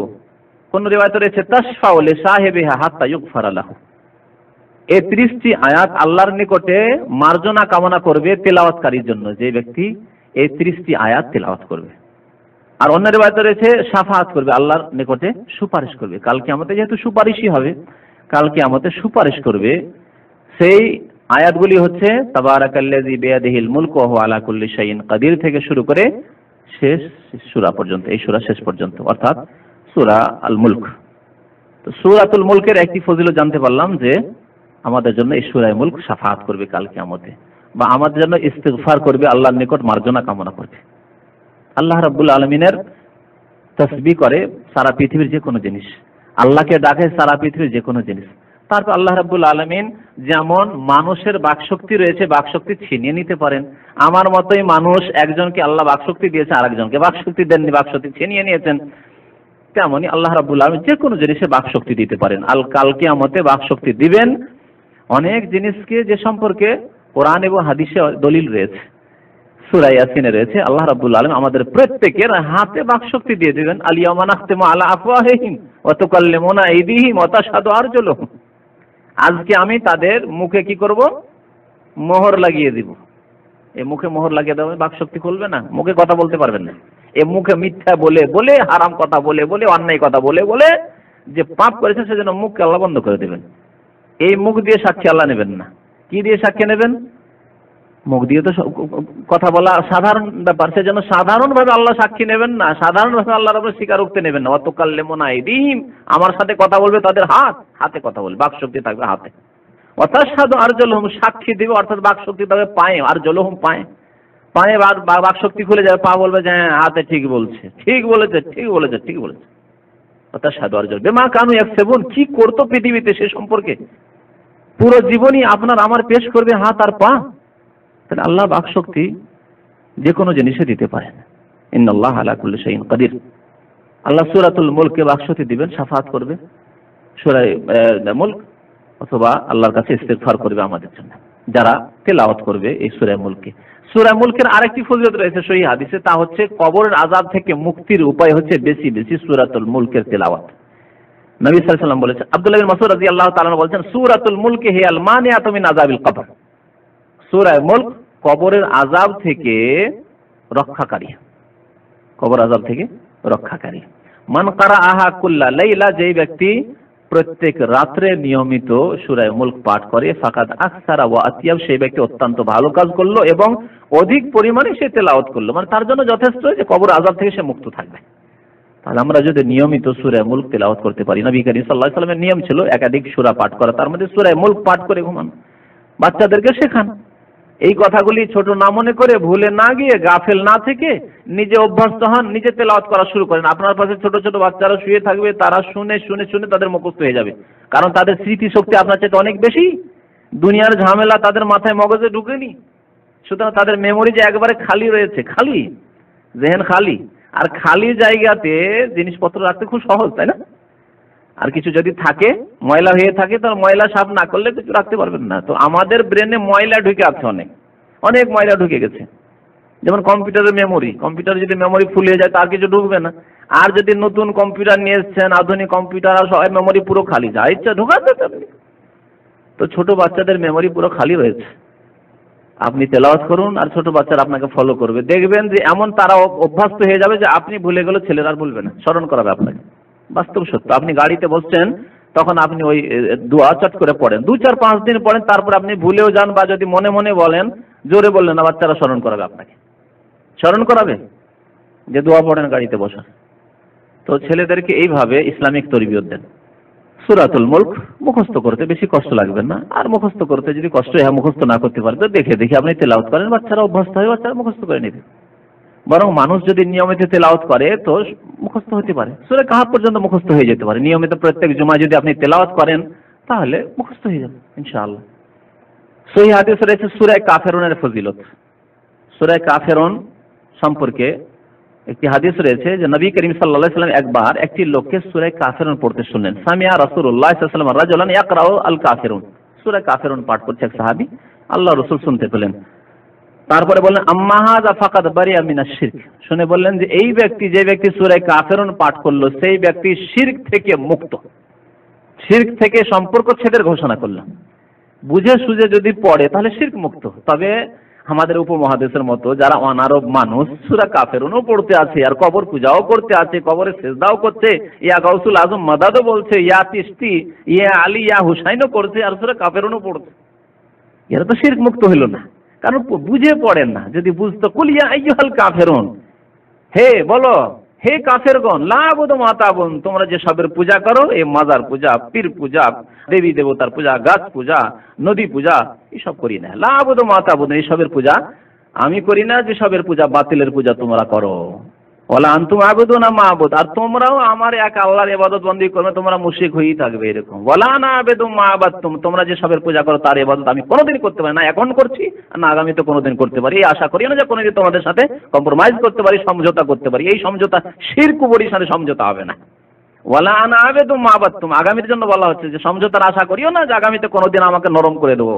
কোন রিওয়ায়েতে রয়েছে? তাশফাউ লি সাহিবিহা হাত্তা ইউগফারা লাহু। এই 30টি আয়াত আল্লাহর নিকটে মার্জনা কামনা করবে তেলাওয়াতকারীর জন্য। যে ব্যক্তি এই 30টি আয়াত তেলাওয়াত করবে। আর অন্য রিওয়ায়েতে রয়েছে সাফাত করবে, আল্লাহর নিকটে সুপারিশ করবে। কালকে কিয়ামতে যেহেতু সুপারিশই হবে কালকে কিয়ামতে সুপারিশ করবে। সেই আয়াতগুলি হচ্ছে আলা কাদির থেকে শুরু করে শেষ সূরা পর্যন্ত, এই সূরা শেষ পর্যন্ত, অর্থাৎ সূরা আল মুলক তো সূরাতুল মুলকের একটি ফজিলত জানতে পারলাম যে, আমাদের জন্য এই সূরা মুলক সাফাত করবে কালকে কিয়ামতে। বা আমাদের জন্য ইস্তিগফার করবে, আল্লাহর নিকট মার্জনা কামনা করবে। আল্লাহ রাব্বুল আলমিনের তসবি করে সারা পৃথিবীর যে কোনো জিনিস। আল্লাহকে ডাকে সারা পৃথিবীর যে কোনো জিনিস। তারপর আল্লাহ রাব্বুল আলমিন যেমন মানুষের বাকশক্তি রয়েছে, বাকশক্তি ছিনিয়ে নিতে পারেন। আমার মতোই মানুষ একজনকে আল্লাহ বাকশক্তি দিয়েছে আরেকজনকে বাকশক্তি দেননি, বাকশক্তি ছিনিয়ে নিয়েছেন। তেমনই আল্লাহ রাব্বুল আলমিন যে কোনো জিনিসে বাকশক্তি দিতে পারেন। আল কালকে আমতে বাকশক্তি দিবেন। অনেক জিনিসকে যে সম্পর্কে কোরআন এবং হাদিসে দলিল রয়েছে। সূরা ইয়াসিনে রয়েছে, আল্লাহ রাব্বুল আলামিন আমাদের প্রত্যেকের হাতে বাকশক্তি দিয়ে দিবেন আলিয়ামা নাখতিমু আলা আফওয়াহিহিম ওয়া তুকাল্লিমুনা আইদিহিম ওয়া তাশহাদু আরজুলুহুম। আজকে আমি তাদের মুখে কি করব? মোহর লাগিয়ে দিব। এই মুখে মোহর লাগিয়ে দেওয়া বাকশক্তি খুলবে না? মুখে কথা বলতে পারবেন না। এ মুখে মিথ্যা বলে বলে, হারাম কথা বলে বলে, অন্যায় কথা বলে বলে যে পাপ করেছে সেজন্য মুখকে আল্লাহ বন্ধ করে দেবেন। এই মুখ দিয়ে সাক্ষী আল্লাহ নেবেন না। কি দিয়ে সাক্ষী নেবেন? মুখ দিয়ে তো কথা বলা সাধারণ ব্যাপার। সে সেজন্য সাধারণভাবে আল্লাহ সাক্ষী নেবেন না, সাধারণভাবে আল্লাহ রবের স্বীকারোক্তি নেবেন না। অতকাল্লে মোনাইদিম আমার সাথে কথা বলবে তাদের হাত, হাতে কথা বলবে বাক শক্তি থাকবে হাতে। অতাসাদু আরজলহুম, সাক্ষী দিবে, অর্থাৎ বাক শক্তি তবে পায়ে, আরজলহুম পায়ে। পায়ে বাক শক্তি খুলে যাবে পা বলবে যে হ্যাঁ হাতে ঠিক বলছে, ঠিক বলেছে ঠিক বলেছে ঠিক বলেছে। অর্থাৎ সাধু আর জল বেমা কানু এক সেবন কি করতো পৃথিবীতে সে সম্পর্কে? পুরো জীবনই আপনার, আমার পেশ করবে হাত আর পা? তাহলে আল্লাহ বাক শক্তি যে কোনো জিনিসে দিতে পারেন। ইন্নাল্লাহ আলা কুল্লি শাইইন কাদির। আল্লাহ সূরাতুল মুলকে বাকশক্তি দিবেন সাফাত করবে। সূরায়ে মুলক অথবা আল্লাহর কাছে ইস্তেগফার করবে আমাদের জন্য। যারা তেলাওয়াত করবে এই সূরা মুলকে। সূরা মুলকের আরেকটি ফজিলত রয়েছে সহি হাদিসে, তা হচ্ছে কবরের আযাব থেকে মুক্তির উপায় হচ্ছে বেশি বেশি সূরাতুল মুলকের তেলাওয়াত। নবী সাল্লাল্লাহু বলেছেন, আব্দুল্লাহ বিন মাসউদ রাদিয়াল্লাহু তাআলা বলেছেন, সূরাতুল মুলকে হিয়াল মানিয়াতু মিন আযাবিল কবর। সূরা মুলক কবরের আজাব থেকে রক্ষাকারী। কবর আযাব থেকে রক্ষাকারী। মান কারা আহা কুল্লা লাইলা, যেই ব্যক্তি প্রত্যেক রাত্রে নিয়মিত সুরায় মুল্ক পাঠ করে, ফাকাদ আকসারা ওয়া আতিয়াব, সেই ব্যক্তি অত্যন্ত ভালো কাজ করল এবং অধিক পরিমাণে সে তেলাওয়াত করল। মানে তার জন্য যথেষ্ট যে কবর আজাব থেকে সে মুক্ত থাকবে। তাহলে আমরা যদি নিয়মিত সুরায় মুল্ক তেলাওয়াত করতে পারি, নবী করিম সাল্লাল্লাহু আলাইহি সাল্লামের নিয়ম ছিল, একাধিক সূরা পাঠ করা, তার মধ্যে সুরায় মুল্ক পাঠ করে ঘুমান। বাচ্চাদেরকে শেখান। এই কথাগুলি ছোট না মনে করে ভুলে না গিয়ে গাফেল না থেকে নিজে অভ্যস্ত হন, নিজে তেলাওয়াত করা শুরু করেন। আপনার পাশে ছোট ছোট বাচ্চারা শুয়ে থাকবে, তারা শুনে শুনে শুনে তাদের মুখস্থ হয়ে যাবে। কারণ তাদের স্মৃতি শক্তি আপনার চাইতে অনেক বেশি। দুনিয়ার ঝামেলা তাদের মাথায় মগজে ঢুকেনি। সুতরাং তাদের মেমোরি যে একবারে খালি রয়েছে, খালি, জেহেন খালি। আর খালি জায়গাতে জিনিসপত্র রাখতে খুব সহজ, তাই না? আর কিছু যদি থাকে, ময়লা হয়ে থাকে তাহলে ময়লা সাফ না করলে কিছু রাখতে পারবেন না। তো আমাদের ব্রেনে ময়লা ঢুকে আছে অনেক। অনেক ময়লা ঢুকে গেছে। যেমন কম্পিউটারের মেমোরি কম্পিউটার যদি মেমোরি ফুলে যায়, তার কিছু ঢুকবে না। আর যদি নতুন কম্পিউটার নিয়ে এসছেন, আধুনিক কম্পিউটার, আর সবাই মেমোরি পুরো খালি, যা ইচ্ছা ঢোকাতে তো ছোট বাচ্চাদের মেমোরি পুরো খালি রয়েছে। আপনি তেলাওয়াত করুন, আর ছোট বাচ্চারা আপনাকে ফলো করবে। দেখবেন যে এমন তারা অভ্যস্ত হয়ে যাবে যে আপনি ভুলে গেলে ছেলেরা আর বলবে না। স্মরণ করাবে আপনাকে। বাস্তব সত্য। আপনি গাড়িতে বসছেন, তখন আপনি ওই দোয়া চট করে পড়েন। দু চার, পাঁচ দিন পড়েন, তারপর আপনি ভুলেও যান বা যদি মনে মনে বলেন, জোরে বললেন না বাচ্চারা স্মরণ করাবে আপনাকে। স্মরণ করাবে? যে দোয়া পড়েন গাড়িতে বসা। তো ছেলেদেরকে এইভাবে ইসলামিক তরবিয়ত দেন। সুরাতুল মুল্ক মুখস্থ করতে বেশি কষ্ট লাগবে না। আর মুখস্থ করতে যদি কষ্ট হয়, মুখস্থ না করতে পারে, তো দেখে দেখে আপনি তেলাওত করেন, বাচ্চারা অভ্যস্ত হয় বাচ্চারা মুখস্থ করে নেবে। বরং মানুষ যদি নিয়মিত তেলাওয়াত করে, তো মুখস্থ হতে পারে। সুরে কাহা পর্যন্ত মুখস্থ হয়ে যেতে পারে। নিয়মিত প্রত্যেক জমা যদি আপনি তেলাওয়াত করেন, তাহলে মুখস্থ হয়ে যাবে, ইনশাআল্লাহ। সহি হাদিস রয়েছে সুরায় কাফেরনের ফজিলত। সুরায় কাফেরন সম্পর্কে একটি হাদিস রয়েছে যে নবী করিম সাল্লাল্লাহু আলাইহি সাল্লাম একবার একটি লোককে সূরা কাফিরুন পড়তে শুনলেন। সামিয়া রাসূলুল্লাহ সাল্লাল্লাহু আলাইহি ওয়াসাল্লাম রাজুলান ইয়াকরাউ আল কাফেরুন সূরা কাফিরুন পাঠ করছে এক সাহাবী। আল্লাহ রাসূল শুনতে পেলেন। তারপরে বললেন আম্মাহাজা ফাকাদ বারিয়া মিনাশ শিরক। শুনে বললেন যে, এই ব্যক্তি, যে ব্যক্তি সূরা কাফিরুন পাঠ করল, সেই ব্যক্তি শিরক থেকে মুক্ত। শিরক থেকে সম্পর্ক ছেদের ঘোষণা করল। বুঝে সুঝে যদি পড়ে, তাহলে শিরক মুক্ত। তবে আমাদের উপমহাদেশের মতো যারা অনারব মানুষ, সুরা কাফেরুনও পড়তে আছে, আর কবর পূজাও করতে আছে, কবরে সেজদাও করছে, ইয়া গাউসুল আজম মাদাদও বলছে, ইয়া তিস্তি, ইয়া আলী, ইয়া হুসাইনও করছে, আর সুরা কাফেরুনও পড়ছে। এরা তো শিরক মুক্ত হইল না। কারণ বুঝে পড়েন না। যদি বুঝতো, কুলিয়া আইহাল কাফেরুন। হে, বলো, হে কাফেরগণ, লাবুদ মাতাবুন, তোমরা যে সবের পূজা করো, এই মাজার পূজা, পীর পূজা, দেবী দেবতার পূজা, গাছ পূজা, নদী পূজা, এসব করি না। লাবুদ মাতাবুন, এই সবের পূজা আমি করি না, যে সবের পূজা বাতিলের পূজা তোমরা করো। ওলা আন্তুম আবুদু না মাহবুদ আর তোমরাও আমার এক আল্লাহর ইবাদত বন্দী করবে, তোমরা মুশরিক হয়েই থাকবে এরকম। ওলা না আবেদু মাহবাদ তোমরা যে সবের পূজা করো তার ইবাদত আমি কোনোদিন করতে পারি না, এখন করছি না আগামীতে কোনোদিন করতে পারি। এই আশা করি না যে কোনোদিন তোমাদের সাথে কম্প্রোমাইজ করতে পারি, সমঝোতা করতে পারি। এই সমঝোতা শিরকু বড়ির সাথে সমঝোতা হবে না। ওয়ালা আনা আবেদু মাহবাদ আগামীর জন্য বলা হচ্ছে যে, সমঝোতার আশা করিও না যে আগামীতে কোনোদিন আমাকে নরম করে দেবো।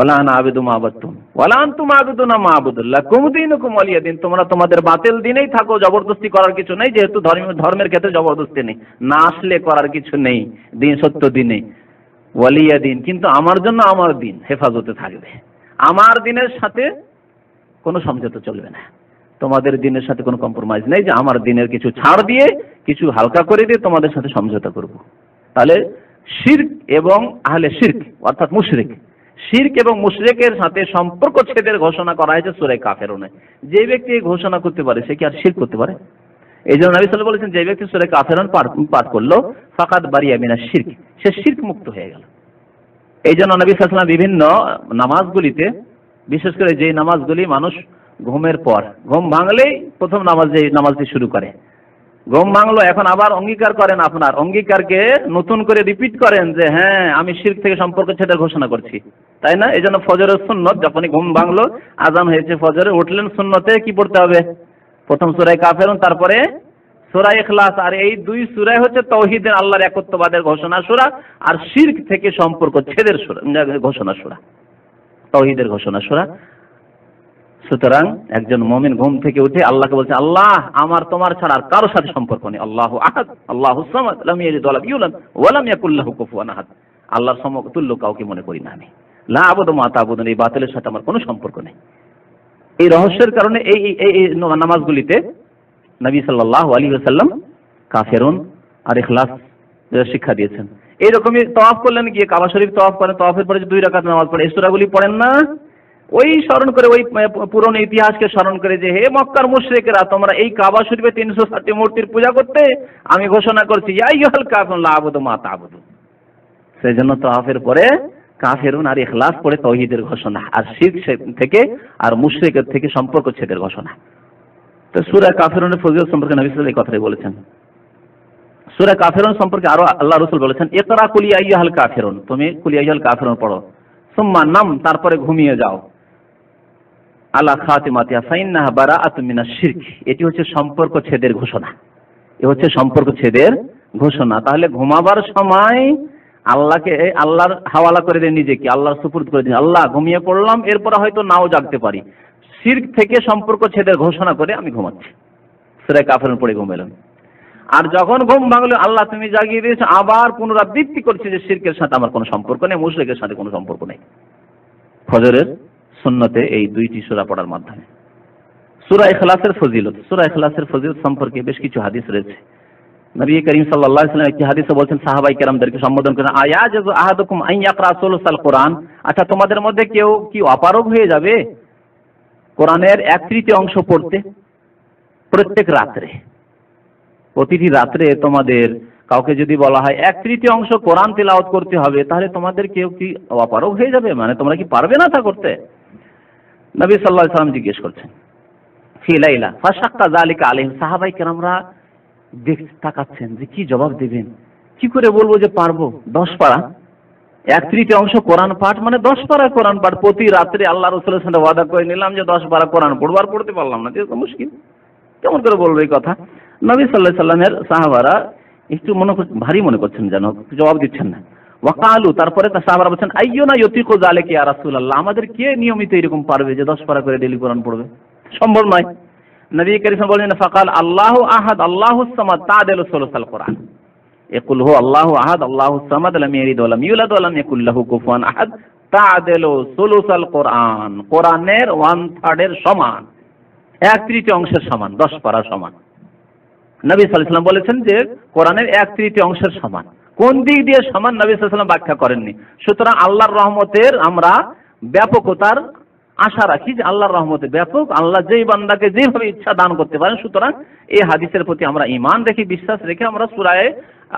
আনা আবেদু মাহবাদতুম ওয়ালা আনতুম আবেদুনা মাহবুদুল্লাহ কুম দিনুকুম ওয়ালিয়া দিন। তোমরা তোমাদের বাতিল দিনেই থাকো, জবরদস্তি করার কিছু নেই, যেহেতু ধর্ম ধর্মের ক্ষেত্রে জবরদস্তি নেই। না আসলে করার কিছু নেই, দিন সত্য দিনে। ওয়ালিয়া দিন। কিন্তু আমার জন্য আমার দিন হেফাজতে থাকবে। আমার দিনের সাথে কোনো সমঝোতা চলবে না। তোমাদের দিনের সাথে কোনো কম্প্রোমাইজ নেই যে আমার দিনের কিছু ছাড় দিয়ে, কিছু হালকা করে দিয়ে তোমাদের সাথে সমঝোতা করব। তাহলে শির্ক এবং আহলে শির্ক, অর্থাৎ মুশরিক শির্ক এবং মুশরিকের সাথে সম্পর্ক ছেদের ঘোষণা করা হয়েছে সুরে কাফেরুনে। যে ব্যক্তি ঘোষণা করতে পারে, সে কি আর শির্ক করতে পারে? এই জন্য নবী সাল্লাল্লাহু বলেছেন যে ব্যক্তি সুরে কাফেরুন পাঠ করল ফাকাত বারিয়া মিনা শির্ক। সে শির্ক মুক্ত হয়ে গেল। এই জন্য নবী সাল্লাম বিভিন্ন নামাজগুলিতে, বিশেষ করে যে নামাজগুলি মানুষ ঘুমের পর, ঘুম ভাঙলেই প্রথম নামাজ যে নামাজটি শুরু করে ঘুম ভাঙলো, এখন আবার অঙ্গীকার করেন আপনার। অঙ্গীকারকে নতুন করে রিপিট করেন যে হ্যাঁ আমি শির থেকে সম্পর্ক ছেড়ে ঘোষণা করছি। তাই না? এই জন্য ফজরের সুন্নত, যখনই ঘুম ভাঙলো, আজান হয়েছে ফজরে, উঠলেন সুন্নতে, কি পড়তে হবে? প্রথম সুরায় কাফেরুন তারপরে সুরাই ইখলাস। আর এই দুই সুরাই হচ্ছে তৌহিদের, আল্লাহর একত্ববাদের ঘোষণা সুরা আর শির্ক থেকে সম্পর্ক ছেদের সুরা ঘোষণা সুরা, তৌহিদের ঘোষণা সুরা। সুতরাং একজন মমিন ঘুম থেকে উঠে আল্লাহকে বলছে, আল্লাহ, আমার তোমার ছাড়া আর কারোর সাথে সম্পর্ক নেই। আল্লাহ আহাদ, আল্লাহ সামাদ, লাম ইয়ালিদ ওয়া লাম ইউলাদ ওয়া কুফুয়ান আহাদ। আল্লাহর সমতুল্য কাউকে মনে করি না আমি। লা আবুদু মা তাবুদুন, এই বাতিলের সাথে আমার কোনো সম্পর্ক নেই। এই রহস্যের কারণে এই, এই- এই এই নামাজগুলিতে নবী সাল্লাল্লাহু আলাইহি ওয়াসাল্লাম কাফেরুন আর ইখলাস শিক্ষা দিয়েছেন। এইরকমই তওয়াফ করলেন গিয়ে কাবা শরীফ তওয়াফ করেন, তওয়াফের পরে দুই রাকাত নামাজ পড়ে এই সূরাগুলি পড়েন না। ওই স্মরণ করে, ওই পুরনো ইতিহাসকে স্মরণ করে যে, হে মক্কার মুশরিকেরা, তোমরা এই কাবা শরীফে তিনশো ষাটটি মূর্তির পূজা করতে আমি ঘোষণা করছি ইয়াই হল কাফন লাবুদু মা তাবুদু। সেই জন্য তওয়াফের পরে কাফেরুন আর ইখলাস পড়ে তৌহিদের ঘোষণা, আর শিরক থেকে আর মুশরিকের থেকে সম্পর্ক ছেদের ঘোষণা। তো সূরা কাফেরুনের ফজিলত সম্পর্কে নবী সাল্লাল্লাহু এই কথাই বলেছেন। সূরা কাফেরুন সম্পর্কে আরও আল্লাহ রাসূল বলেছেন, ইকরা কুলি আইয়াহাল কাফেরুন তুমি কুলি আইয়াহাল কাফেরুন পড়ো। সুম্মা নাম তারপরে ঘুমিয়ে যাও। আলা খাতিমাতিয়া এটি হচ্ছে সম্পর্ক ছেদের ঘোষণা। এ হচ্ছে সম্পর্ক ছেদের ঘোষণা। তাহলে ঘুমাবার সময় আল্লাহকে আল্লাহর হাওয়ালা করে দেন নিজেকে, আল্লাহর সুপুর্দ করে দিন। আল্লাহ, ঘুমিয়ে পড়লাম, এরপরে হয়তো নাও জাগতে পারি। শির্ক থেকে সম্পর্ক ছেদের ঘোষণা করে আমি ঘুমাচ্ছি। সেটাই কাফের পড়ে ঘুমাইলাম আর যখন ঘুম ভাঙলো, আল্লাহ, তুমি জাগিয়ে দিয়েছ, আবার পুনরাবৃত্তি করছে যে শিরকের সাথে আমার কোনো সম্পর্ক নেই, মুশরিকের সাথে কোনো সম্পর্ক নেই। ফজরের সুন্নতে এই দুইটি সূরা পড়ার মাধ্যমে। সূরা ইখলাসের ফজিলত, সূরা ইখলাসের ফজিলত সম্পর্কে বেশ কিছু হাদিস রয়েছে। নবী করিম সাল্লাল্লাহু আলাইহি ওয়াসাল্লাম একটি হাদিসে বলছেন, সাহাবাই কেরামদেরকে সম্বোধন করেন আয়াজ আহাদুকুম আন ইয়াকরা কোরআন? আচ্ছা তোমাদের মধ্যে কেউ কি অপারগ হয়ে যাবে কোরআনের এক তৃতীয় অংশ পড়তে? প্রত্যেক রাত্রে। প্রতিটি রাত্রে তোমাদের কাউকে যদি বলা হয় এক তৃতীয় অংশ কোরআন তেলাওয়াত করতে হবে, তাহলে তোমাদের কেউ কি অপারগ হয়ে যাবে? মানে তোমরা কি পারবে না তা করতে? নবী আলাইহি সাল্লাম জিজ্ঞেস করছেন ফি লাইলা, ফাশাক্কা যালিকা আলাইহিম? সাহাবাই কেরামরা দেখ, তাকাচ্ছেন যে কি জবাব দেবেন? কি করে বলব যে পারব? দশ পারা। এক তৃতীয় অংশ কোরআন পাঠ মানে দশ পারা কোরআন পাঠ। প্রতি রাত্রে আল্লাহ রসুলের সাথে ওয়াদা করে নিলাম যে দশ পারা কোরআন পড়ব আর পড়তে পারলাম না। তো মুশকিল। কেমন করে বলব এই কথা? নবী সাল্লাহ সাল্লামের সাহাবারা একটু মনে ভারী মনে করছেন যেন, জবাব দিচ্ছেন না। ওয়াকালু, তারপরে তার সাহাবারা বলছেন আইয়ো না ইয়তিকো জালে কি আর রাসূলুল্লাহ? আমাদের কে নিয়মিত এরকম পারবে যে দশ পারা করে ডেলি কোরআন পড়বে? সম্ভব নয়। নবী করিম বলেন, ফাকাল আল্লাহু আহাদ, আল্লাহু সামাদ তাদেলু সুলুসাল কোরআন। একুল হু আল্লাহু আহাদ, আল্লাহু সামাদ, লাম ইয়ালিদ ওয়া লাম ইউলাদ ওয়া লাম ইয়াকুল লাহু কুফুয়ান আহাদ তাদেলু সুলুসাল কোরআন। কোরআনের ওয়ান থার্ডের সমান, এক তৃতীয় অংশের সমান, দশ পারা সমান। নবী সাল্লাল্লাহু আলাইহি বলেছেন যে, কোরআনের এক তৃতীয় অংশের সমান। কোন দিক দিয়ে সমান নবী সাল্লাল্লাহু ব্যাখ্যা করেননি? সুতরাং আল্লাহর রহমতের আমরা ব্যাপকতার আশা রাখি যে আল্লাহর রহমতে ব্যাপক, আল্লাহ যেই বান্দাকে যেভাবে ইচ্ছা দান করতে পারেন, সুতরাং এই হাদিসের প্রতি আমরা ইমান রেখে, বিশ্বাস রেখে আমরা সুরায়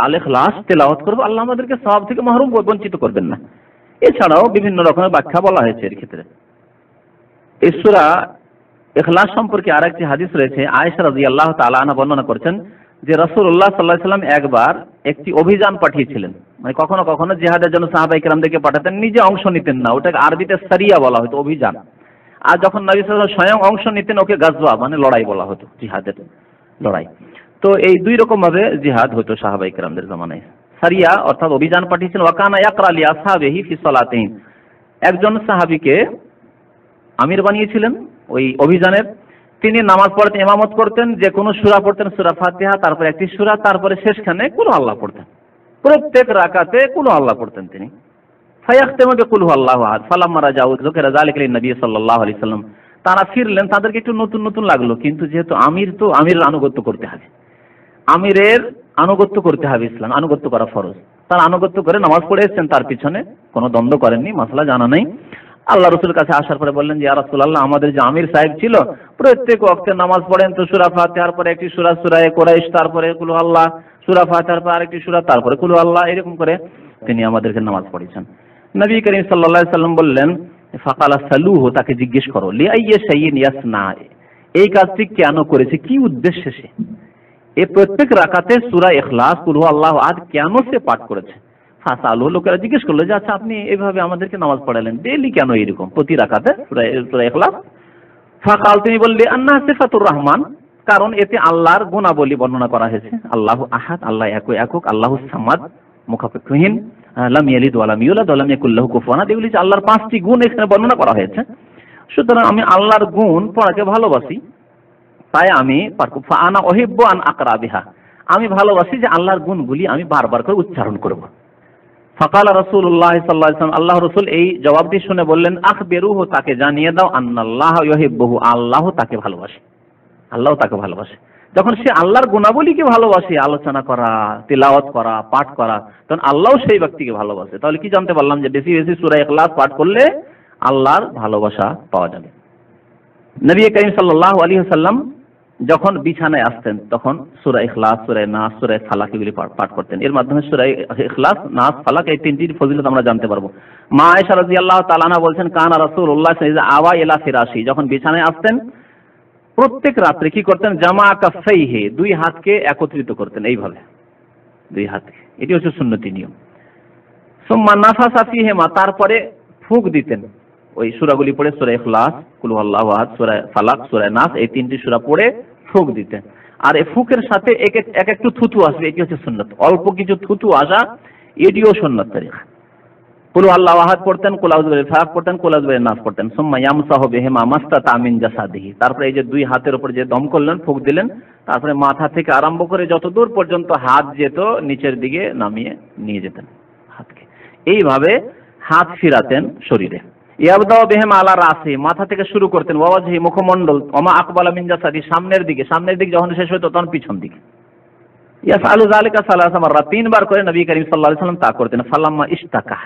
আল ইখলাস তেলাওয়াত করব। আল্লাহ আমাদেরকে সব থেকে মাহরুম বঞ্চিত করবেন না। এছাড়াও বিভিন্ন রকমের ব্যাখ্যা বলা হয়েছে এর ক্ষেত্রে। এই সূরা ইখলাস সম্পর্কে আরেকটি হাদিস রয়েছে, আয়েশা রাদিয়াল্লাহু তাআলা আনহা বর্ণনা করছেন যে রাসূলুল্লাহ সাল্লাল্লাহু আলাইহি সাল্লাম একবার একটি অভিযান পাঠিয়েছিলেন। মানে কখনো কখনো জিহাদের জন্য সাহাবাই কেরামদেরকে পাঠাতেন, নিজে অংশ নিতেন না। ওটাকে আরবিতে সারিয়া বলা হতো, অভিযান। আর যখন নবী স্বয়ং অংশ নিতেন, ওকে গাজওয়া মানে লড়াই বলা হতো, জিহাদের লড়াই। তো এই দুই রকম ভাবে জিহাদ হতো সাহাবাই কেরামদের জামানায়। সারিয়া অর্থাৎ অভিযান পাঠিয়েছেন ওয়াকানা ইয়াকরা লি আসহাবিহি একজন সাহাবীকে আমির বানিয়েছিলেন, ওই অভিযানের তিনি নামাজ পড়তেন, ইমামত করতেন যে কোনো সুরা পড়তেন, সুরা ফাতিহা, তারপর একটি সুরা, তারপরে শেষখানে কুল আল্লাহ পড়তেন। প্রত্যেক রাকাতে কুল আল্লাহ পড়তেন তিনি। ফায়াখতেমকে কুল আল্লাহ আহাদ, ফালাম্মা রাজাউ যুকেরা যালিকা নবী সাল্লাল্লাহু আলাইহি সাল্লাম। তারা ফিরলেন, তাদেরকে একটু নতুন নতুন লাগল, কিন্তু যেহেতু আমির তো, আমিরের আনুগত্য করতে হবে। আমিরের আনুগত্য করতে হবে ইসলাম, আনুগত্য করা ফরজ। তার আনুগত্য করে নামাজ পড়ে এসেছেন, তার পিছনে কোনো দ্বন্দ্ব করেননি, মশলা জানা নেই। আল্লাহ রসুল কাছে আসার পরে বললেন যে আল্লাহ আমাদের যে আমির সাহেব ছিল, প্রত্যেক ওয়াক্তে নামাজ পড়েন তো সুরা ফাতিহার পরে একটি সুরা সুরায় কোরাইশ, তারপরে কুলু আল্লাহ, সুরা ফাতিহার পরে আরেকটি সুরা, তারপরে কুলু আল্লাহ, এরকম করে তিনি আমাদেরকে নামাজ পড়েছেন নবী করিম সাল্লা সাল্লাম বললেন, ফাকালা সালুহু, তাকে জিজ্ঞেস করো লিআইয়ে সাইয়িন ইয়াসনা এই কাজটি কেন করেছে? কি উদ্দেশ্যে সে? এ প্রত্যেক রাকাতে সুরা ইখলাস কুল আল্লাহ আদ কেন সে পাঠ করেছে? ফাসালু লোকেরা জিজ্ঞেস করল যে আচ্ছা আপনি এইভাবে আমাদেরকে নামাজ পড়ালেন, ডেইলি কেন এরকম? প্রতি সূরা ইখলাস। ফাকাল, তিনি বললি আন্না সিফাতুর রহমান। কারণ এতে আল্লাহর গুণাবলী বর্ণনা করা হয়েছে। আল্লাহ আহাদ, আল্লাহ এক একক, আল্লাহ সামাদ, মুখাপেক্ষহীন লাম ইয়ালিদ ওয়া লাম ইউলাদ ওয়া লাম ইয়াকুল লাহু কুফুয়ান আহাদ। এগুলি আল্লাহর পাঁচটি গুণ এখানে বর্ণনা করা হয়েছে। সুতরাং আমি আল্লাহর গুণ পড়াকে ভালোবাসি। তাই আমি আনা অহিব্য আন আকরা বিহা আমি ভালোবাসি যে আল্লাহর গুণগুলি আমি বারবার করে উচ্চারণ করব। ফকাল রসুল্লাহ সাল্লাম আল্লাহ রসুল এই জবাবটি শুনে বললেন আখ বেরুহ তাকে জানিয়ে দাও, আন্নাল্লাহ ইহিব্বহু আল্লাহ তাকে ভালোবাসে। আল্লাহ তাকে ভালোবাসে। যখন সে আল্লাহর গুণাবলীকে ভালোবাসে, আলোচনা করা, তিলাওয়াত করা, পাঠ করা, তখন আল্লাহ সেই ব্যক্তিকে ভালোবাসে। তাহলে কি জানতে পারলাম যে বেশি বেশি সুরা ইখলাস পাঠ করলে আল্লাহর ভালোবাসা পাওয়া যাবে? নবী করিম সাল্লাল্লাহু আলাইহি সাল্লাম যখন বিছানায় আসতেন, তখন সুরা ইখলাস, সুরা নাস, সুরা ফালাক এগুলি পাঠ করতেন। এর মাধ্যমে সুরা ইখলাস, নাস ফালাক এই তিনটির ফজিলত আমরা জানতে পারব। মা আয়েশা রাদিয়াল্লাহু তাআলা বলছেন, কানা রাসূলুল্লাহ আওয়া ইলা ফিরাশি। যখন বিছানায় আসতেন, প্রত্যেক রাত্রে কি করতেন? জামা কাফাইহে দুই হাতকে একত্রিত করতেন, এইভাবে। দুই হাতকে এটি হচ্ছে সুন্নতি নিয়ম। সোম্মা নাফাসা ফিহেমা, তারপরে ফুক দিতেন। ওই সুরাগুলি পড়ে সুরা ইখলাস, কুলু আল্লাহ আহাদ, সুরা ফালাক, সুরা নাস, এই তিনটি সুরা পড়ে ফুক দিতেন আর এই ফুকের সাথে এক এক একটু থুতু আসবে, এটি হচ্ছে সুন্নত। অল্প কিছু থুতু আসা, এটিও সুন্নত তারিখ। কুলু আল্লাহ আহাদ পড়তেন কুলাউজবের ফালাক পড়তেন কুলাউজবের নাস পড়তেন। সুম্মা ইয়ামসাহ বিহিমা মাস্তা তামিন জাসাদিহি। তারপরে এই যে দুই হাতের উপর যে দম করলেন, ফুক দিলেন, তারপরে মাথা থেকে আরম্ভ করে যত দূর পর্যন্ত হাত যেত, নিচের দিকে নামিয়ে নিয়ে যেতেন হাতকে। এইভাবে হাত ফিরাতেন শরীরে। আলা মাথা থেকে শুরু করতেন ওয়াজহি মুখমণ্ডল ওমা আকবালা মিন জাসাদি, সামনের দিকে সামনের দিকে যখন শেষ হতো তখন পিছন দিকে। ইয়াফআলু যালিকা সালাসা মাররা, তিনবার করে নবী করিম আলাইহি সাল্লাম তা করতেন, ফালাম্মা ইশতাকা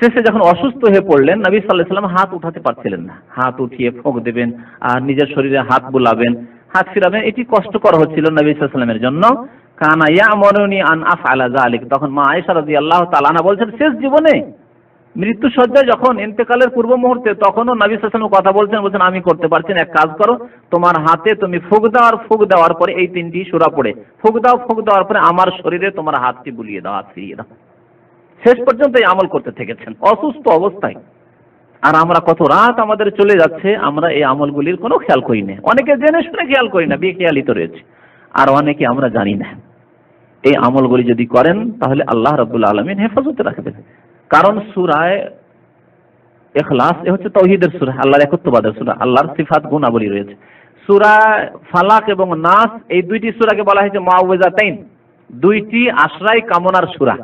শেষে যখন অসুস্থ হয়ে পড়লেন, নবী আলাইহি সাল্লাম হাত উঠাতে পারছিলেন না। হাত উঠিয়ে ফোঁক দেবেন, আর নিজের শরীরে হাত বুলাবেন, হাত ফিরাবেন, এটি কষ্টকর হচ্ছিল নবী সাল্লামের জন্য। কানা ইয়া ইয়ামরুনি আন আফআলা যালিক, তখন মা আয়েশা রাদিয়াল্লাহু তাআলা বলছেন, শেষ জীবনে মৃত্যু সজ্জায় যখন ইন্তেকালের পূর্ব মুহূর্তে তখনও নবী সাল্লাম কথা বলছেন বলছেন, আমি করতে পারছি এক কাজ করো, তোমার হাতে তুমি ফুক দাও আর ফুক দেওয়ার পরে এই তিনটি সুরা পড়ে। ফুক দাও, ফুক দেওয়ার পরে আমার শরীরে তোমার হাতটি বুলিয়ে দাও হাত ফিরিয়ে দাও। শেষ পর্যন্ত এই আমল করতে থেকেছেন, অসুস্থ অবস্থায়। আর আমরা কত রাত আমাদের চলে যাচ্ছে, আমরা এই আমলগুলির কোনো খেয়াল করি না। অনেকে জেনে শুনে খেয়াল করি না বেখেয়ালি তো রয়েছে। আর অনেকে আমরা জানি না। এই আমলগুলি যদি করেন, তাহলে আল্লাহ রবুল্লা আলমিন হেফাজতে রাখবেন। কারণ সুরায় এখলাস এ হচ্ছে তৌহিদের সুরা, আল্লাহর একত্ববাদের সুরা, আল্লাহর সিফাত গুণাবলী রয়েছে। সুরা ফালাক এবং নাস, এই দুইটি সুরাকে বলা হয়েছে মাওয়াজাতাইন দুইটি আশ্রয় কামনার সুরা।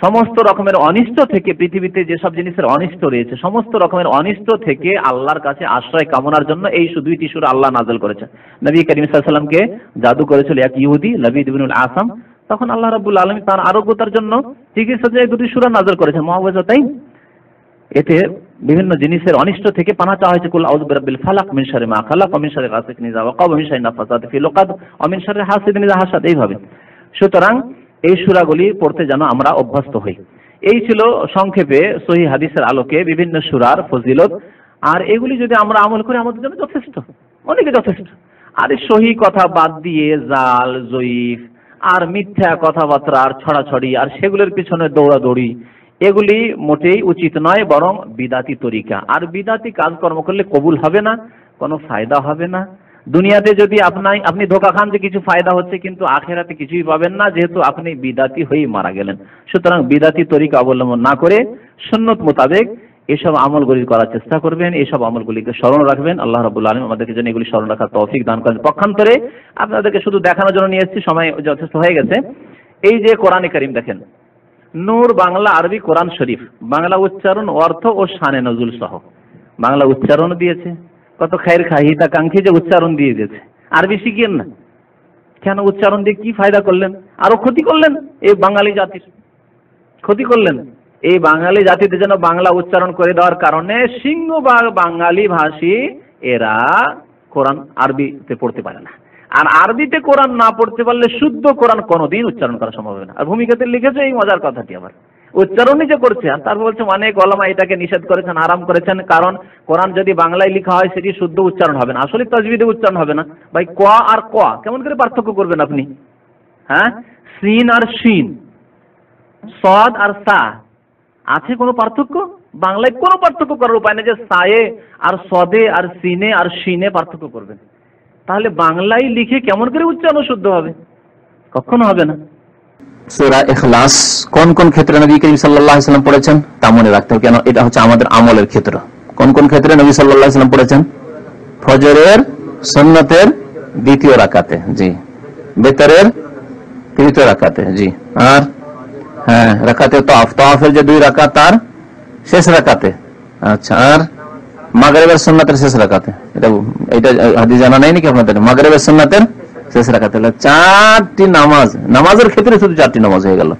সমস্ত রকমের অনিষ্ট থেকে পৃথিবীতে যেসব জিনিসের অনিষ্ট রয়েছে, সমস্ত রকমের অনিষ্ট থেকে আল্লাহর কাছে আশ্রয় কামনার জন্য এই দুইটি সুরা আল্লাহ নাজল করেছে নবী করিম সাল্লামকে জাদু করেছিল এক ইহুদি নবী দিবিনুল আসাম। তখন আল্লাহ রাবুল আলমী তার আরোগ্যতার জন্য চিকিৎসা যে দুটি সুরা নাজল করেছেন মহাবাজা তাই এতে বিভিন্ন জিনিসের অনিষ্ট থেকে পানা চাওয়া হয়েছে। কুল আউযু বিরাব্বিল ফালাক মিন শাররি মা খালাক ওয়া মিন শাররি গাসিকিন ইযা ওয়াকাব ওয়া মিন শাররি নাফাসাতি ফিল উকাদ ওয়া মিন শাররি হাসিদিন ইযা হাসাদ এইভাবে। সুতরাং এই সূরাগুলি পড়তে যেন আমরা অভ্যস্ত হই। এই ছিল সংক্ষেপে সহি হাদিসের আলোকে বিভিন্ন সূরার ফজিলত। আর এগুলি যদি আমরা আমল করি, আমাদের জন্য যথেষ্ট। অনেকে যথেষ্ট। আর সহি কথা বাদ দিয়ে জাল, জয়ীফ আর মিথ্যা কথাবার্তা আর ছড়াছড়ি আর সেগুলোর পিছনে দৌড়াদৌড়ি, এগুলি মোটেই উচিত নয়, বরং বিদাতি তরিকা। আর বিদাতি কাজকর্ম করলে কবুল হবে না, কোনো ফায়দা হবে না। দুনিয়াতে যদি আপনাই আপনি ধোকা খান যে কিছু ফায়দা হচ্ছে, কিন্তু আখেরাতে কিছুই পাবেন না, যেহেতু আপনি বিদাতি হয়েই মারা গেলেন। সুতরাং বিদাতি তরিকা অবলম্বন না করে সুন্নত মোতাবেক এসব আমলগুলি করার চেষ্টা করবেন, এসব আমলগুলিকে স্মরণ রাখবেন। আল্লাহ রাবুল আলম আমাদেরকে যেন এগুলি স্মরণ রাখার তৌফিক দান করেন। পক্ষান্তরে আপনাদেরকে শুধু দেখানোর জন্য নিয়ে এসেছি, সময় যথেষ্ট হয়ে গেছে। এই যে কোরআনে করিম দেখেন, নূর, বাংলা, আরবি, কোরআন শরীফ, বাংলা উচ্চারণ, অর্থ ও শানে নজুল সহ। বাংলা উচ্চারণ দিয়েছে, কত খায়ের খাহিতা কাঙ্ক্ষী যে উচ্চারণ দিয়ে দিয়েছে। আরবি শিখিয়েন না। কেন উচ্চারণ দিয়ে কি ফায়দা করলেন? আরও ক্ষতি করলেন? এই বাঙালি জাতির ক্ষতি করলেন। এই বাঙালি জাতিতে যেন বাংলা উচ্চারণ করে দেওয়ার কারণে সিংহবাগ বাঙালি ভাষী এরা কোরআন আরবিতে পড়তে পারে না। আর আরবিতে কোরআন না পড়তে পারলে শুদ্ধ কোরআন কোনোদিন উচ্চারণ করা সম্ভব হবে না। আর ভূমিকাতে লিখেছে এই মজার কথাটি আবার। উচ্চারণই যে করছে, আর তারপর বলছে অনেক ওলামা এটাকে নিষেধ করেছেন আরাম করেছেন, কারণ কোরআন যদি বাংলায় লেখা হয়, সেটি শুদ্ধ উচ্চারণ হবে না। আসলে তাজবিদে উচ্চারণ হবে না। ভাই, ক আর ক, কেমন করে পার্থক্য করবেন আপনি? হ্যাঁ? সিন আর শিন সদ আর সা আছে কোনো পার্থক্য? বাংলায় কোনো পার্থক্য করার উপায় নেই যে সায়ে আর সদে আর সিনে আর শিনে পার্থক্য করবেন। তাহলে বাংলায় লিখে কেমন করে উচ্চারণ শুদ্ধ হবে? কখনো হবে না। সুরা এখলাস কোন কোন ক্ষেত্রে নবী করিম সাল্লাল্লাহু আলাইহি পড়েছেন? তা মনে রাখতে হবে, কেন এটা হচ্ছে আমাদের আমলের ক্ষেত্র। কোন কোন ক্ষেত্রে নবী সাল্লাল্লাহু আলাইহি পড়েছেন? ফজরের, সুন্নতের দ্বিতীয় রাকাতে, জি। বেতারের তৃতীয় রাকাতে, জি। আর হ্যাঁ রাকাতে তফ তফের যে দুই রাকাত, তার শেষ রাকাতে। আচ্ছা আর মাগরিবের সুন্নাতের শেষ রাকাতে। এটা এটা হাদিস জানা নাই নাকি আপনাদের? মাগরিবের সুন্নাতের শেষ রাকাতে। চারটি নামাজ, নামাজের ক্ষেত্রে শুধু চারটি নামাজ হয়ে গেল।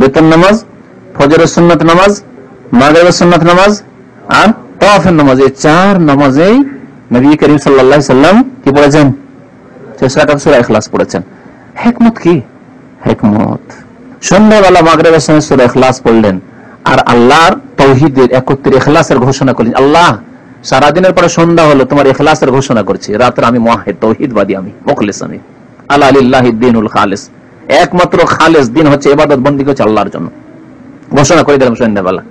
বেতন নামাজ, ফজরের সুন্নাত নামাজ, মাগরিবের সুন্নাত নামাজ, আর তওয়াফের নামাজ। এই চার নামাজেই নবী করিম সাল্লাল্লাহু সাল্লাম কি পড়েছেন? শেষ রাকাত সূরা ইখলাস পড়েছেন। হিকমত কি? হিকমত। সন্ধ্যাবেলা মাগরিবের সময় সূরা ইখলাস পড়লেন। আর আল্লাহর তৌহিদের একত্রে ইখলাসের ঘোষণা করলেন, আল্লাহ, সারাদিনের পরে সন্ধ্যা হলো, তোমার ইখলাসের ঘোষণা করছি। রাত্রে আমি মহাহেদ তৌহিদবাদী আমি, মুখলিস আমি। আল্লাহ আলিল্লাহি দিনুল খালিস। একমাত্র খালেস দিন হচ্ছে ইবাদত বন্দী হচ্ছে আল্লাহর জন্য। ঘোষণা করে দিলাম সন্ধ্যাবেলা।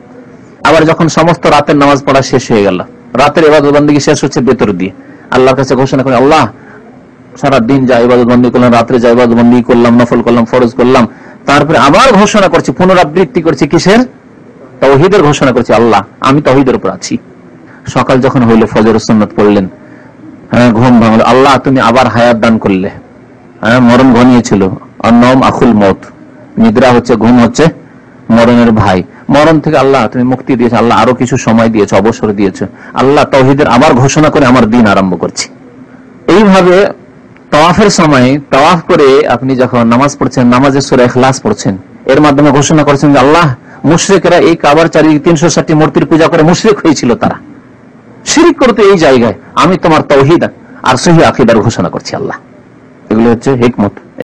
আবার যখন সমস্ত রাতের নামাজ পড়া শেষ হয়ে গেল, রাতের এবাদত বন্দী শেষ হচ্ছে? বেতর দিয়ে। আল্লাহর কাছে ঘোষণা করে আল্লাহ সারা দিন যা ইবাদত বন্দী করলাম, রাত্রে যা ইবাদত বন্দী করলাম, নফল করলাম, ফরজ করলাম তারপরে আবার ঘোষণা করছে, পুনরাবৃত্তি করছে কিসের? তৌহিদের ঘোষণা করছে, আল্লাহ, আমি তহিদের উপর আছি। সকাল যখন হইল, ফজর সুন্নত পড়লেন। হ্যাঁ ঘুম ভাঙলো। আল্লাহ, তুমি আবার হায়াত দান করলে। হ্যাঁ মরণ ঘনিয়েছিল। অন্নম আকুল মত নিদ্রা হচ্ছে, ঘুম হচ্ছে মরণের ভাই। মরণ থেকে আল্লাহ, তুমি মুক্তি দিয়েছ। আল্লাহ আরও কিছু সময় দিয়েছ, অবসর দিয়েছ। আল্লাহ তহিদের আবার ঘোষণা করে আমার দিন আরম্ভ করছি। এইভাবে তওয়াফের সময় তাওয়াফ করে আপনি যখন নামাজ পড়ছেন, নামাজের সুরে এখলাস পড়ছেন, এর মাধ্যমে ঘোষণা করেছেন যে আল্লাহ, মুশরিকরা এই কাবার চারিদিকে তিনশো ষাটটি মূর্তির পূজা করে মুশরিক হয়েছিল তারা। শিরিক করতে এই জায়গায় আমি তোমার তৌহিদ আর সহি আকিদার ঘোষণা করছি আল্লাহ। এগুলো হচ্ছে হিকমত।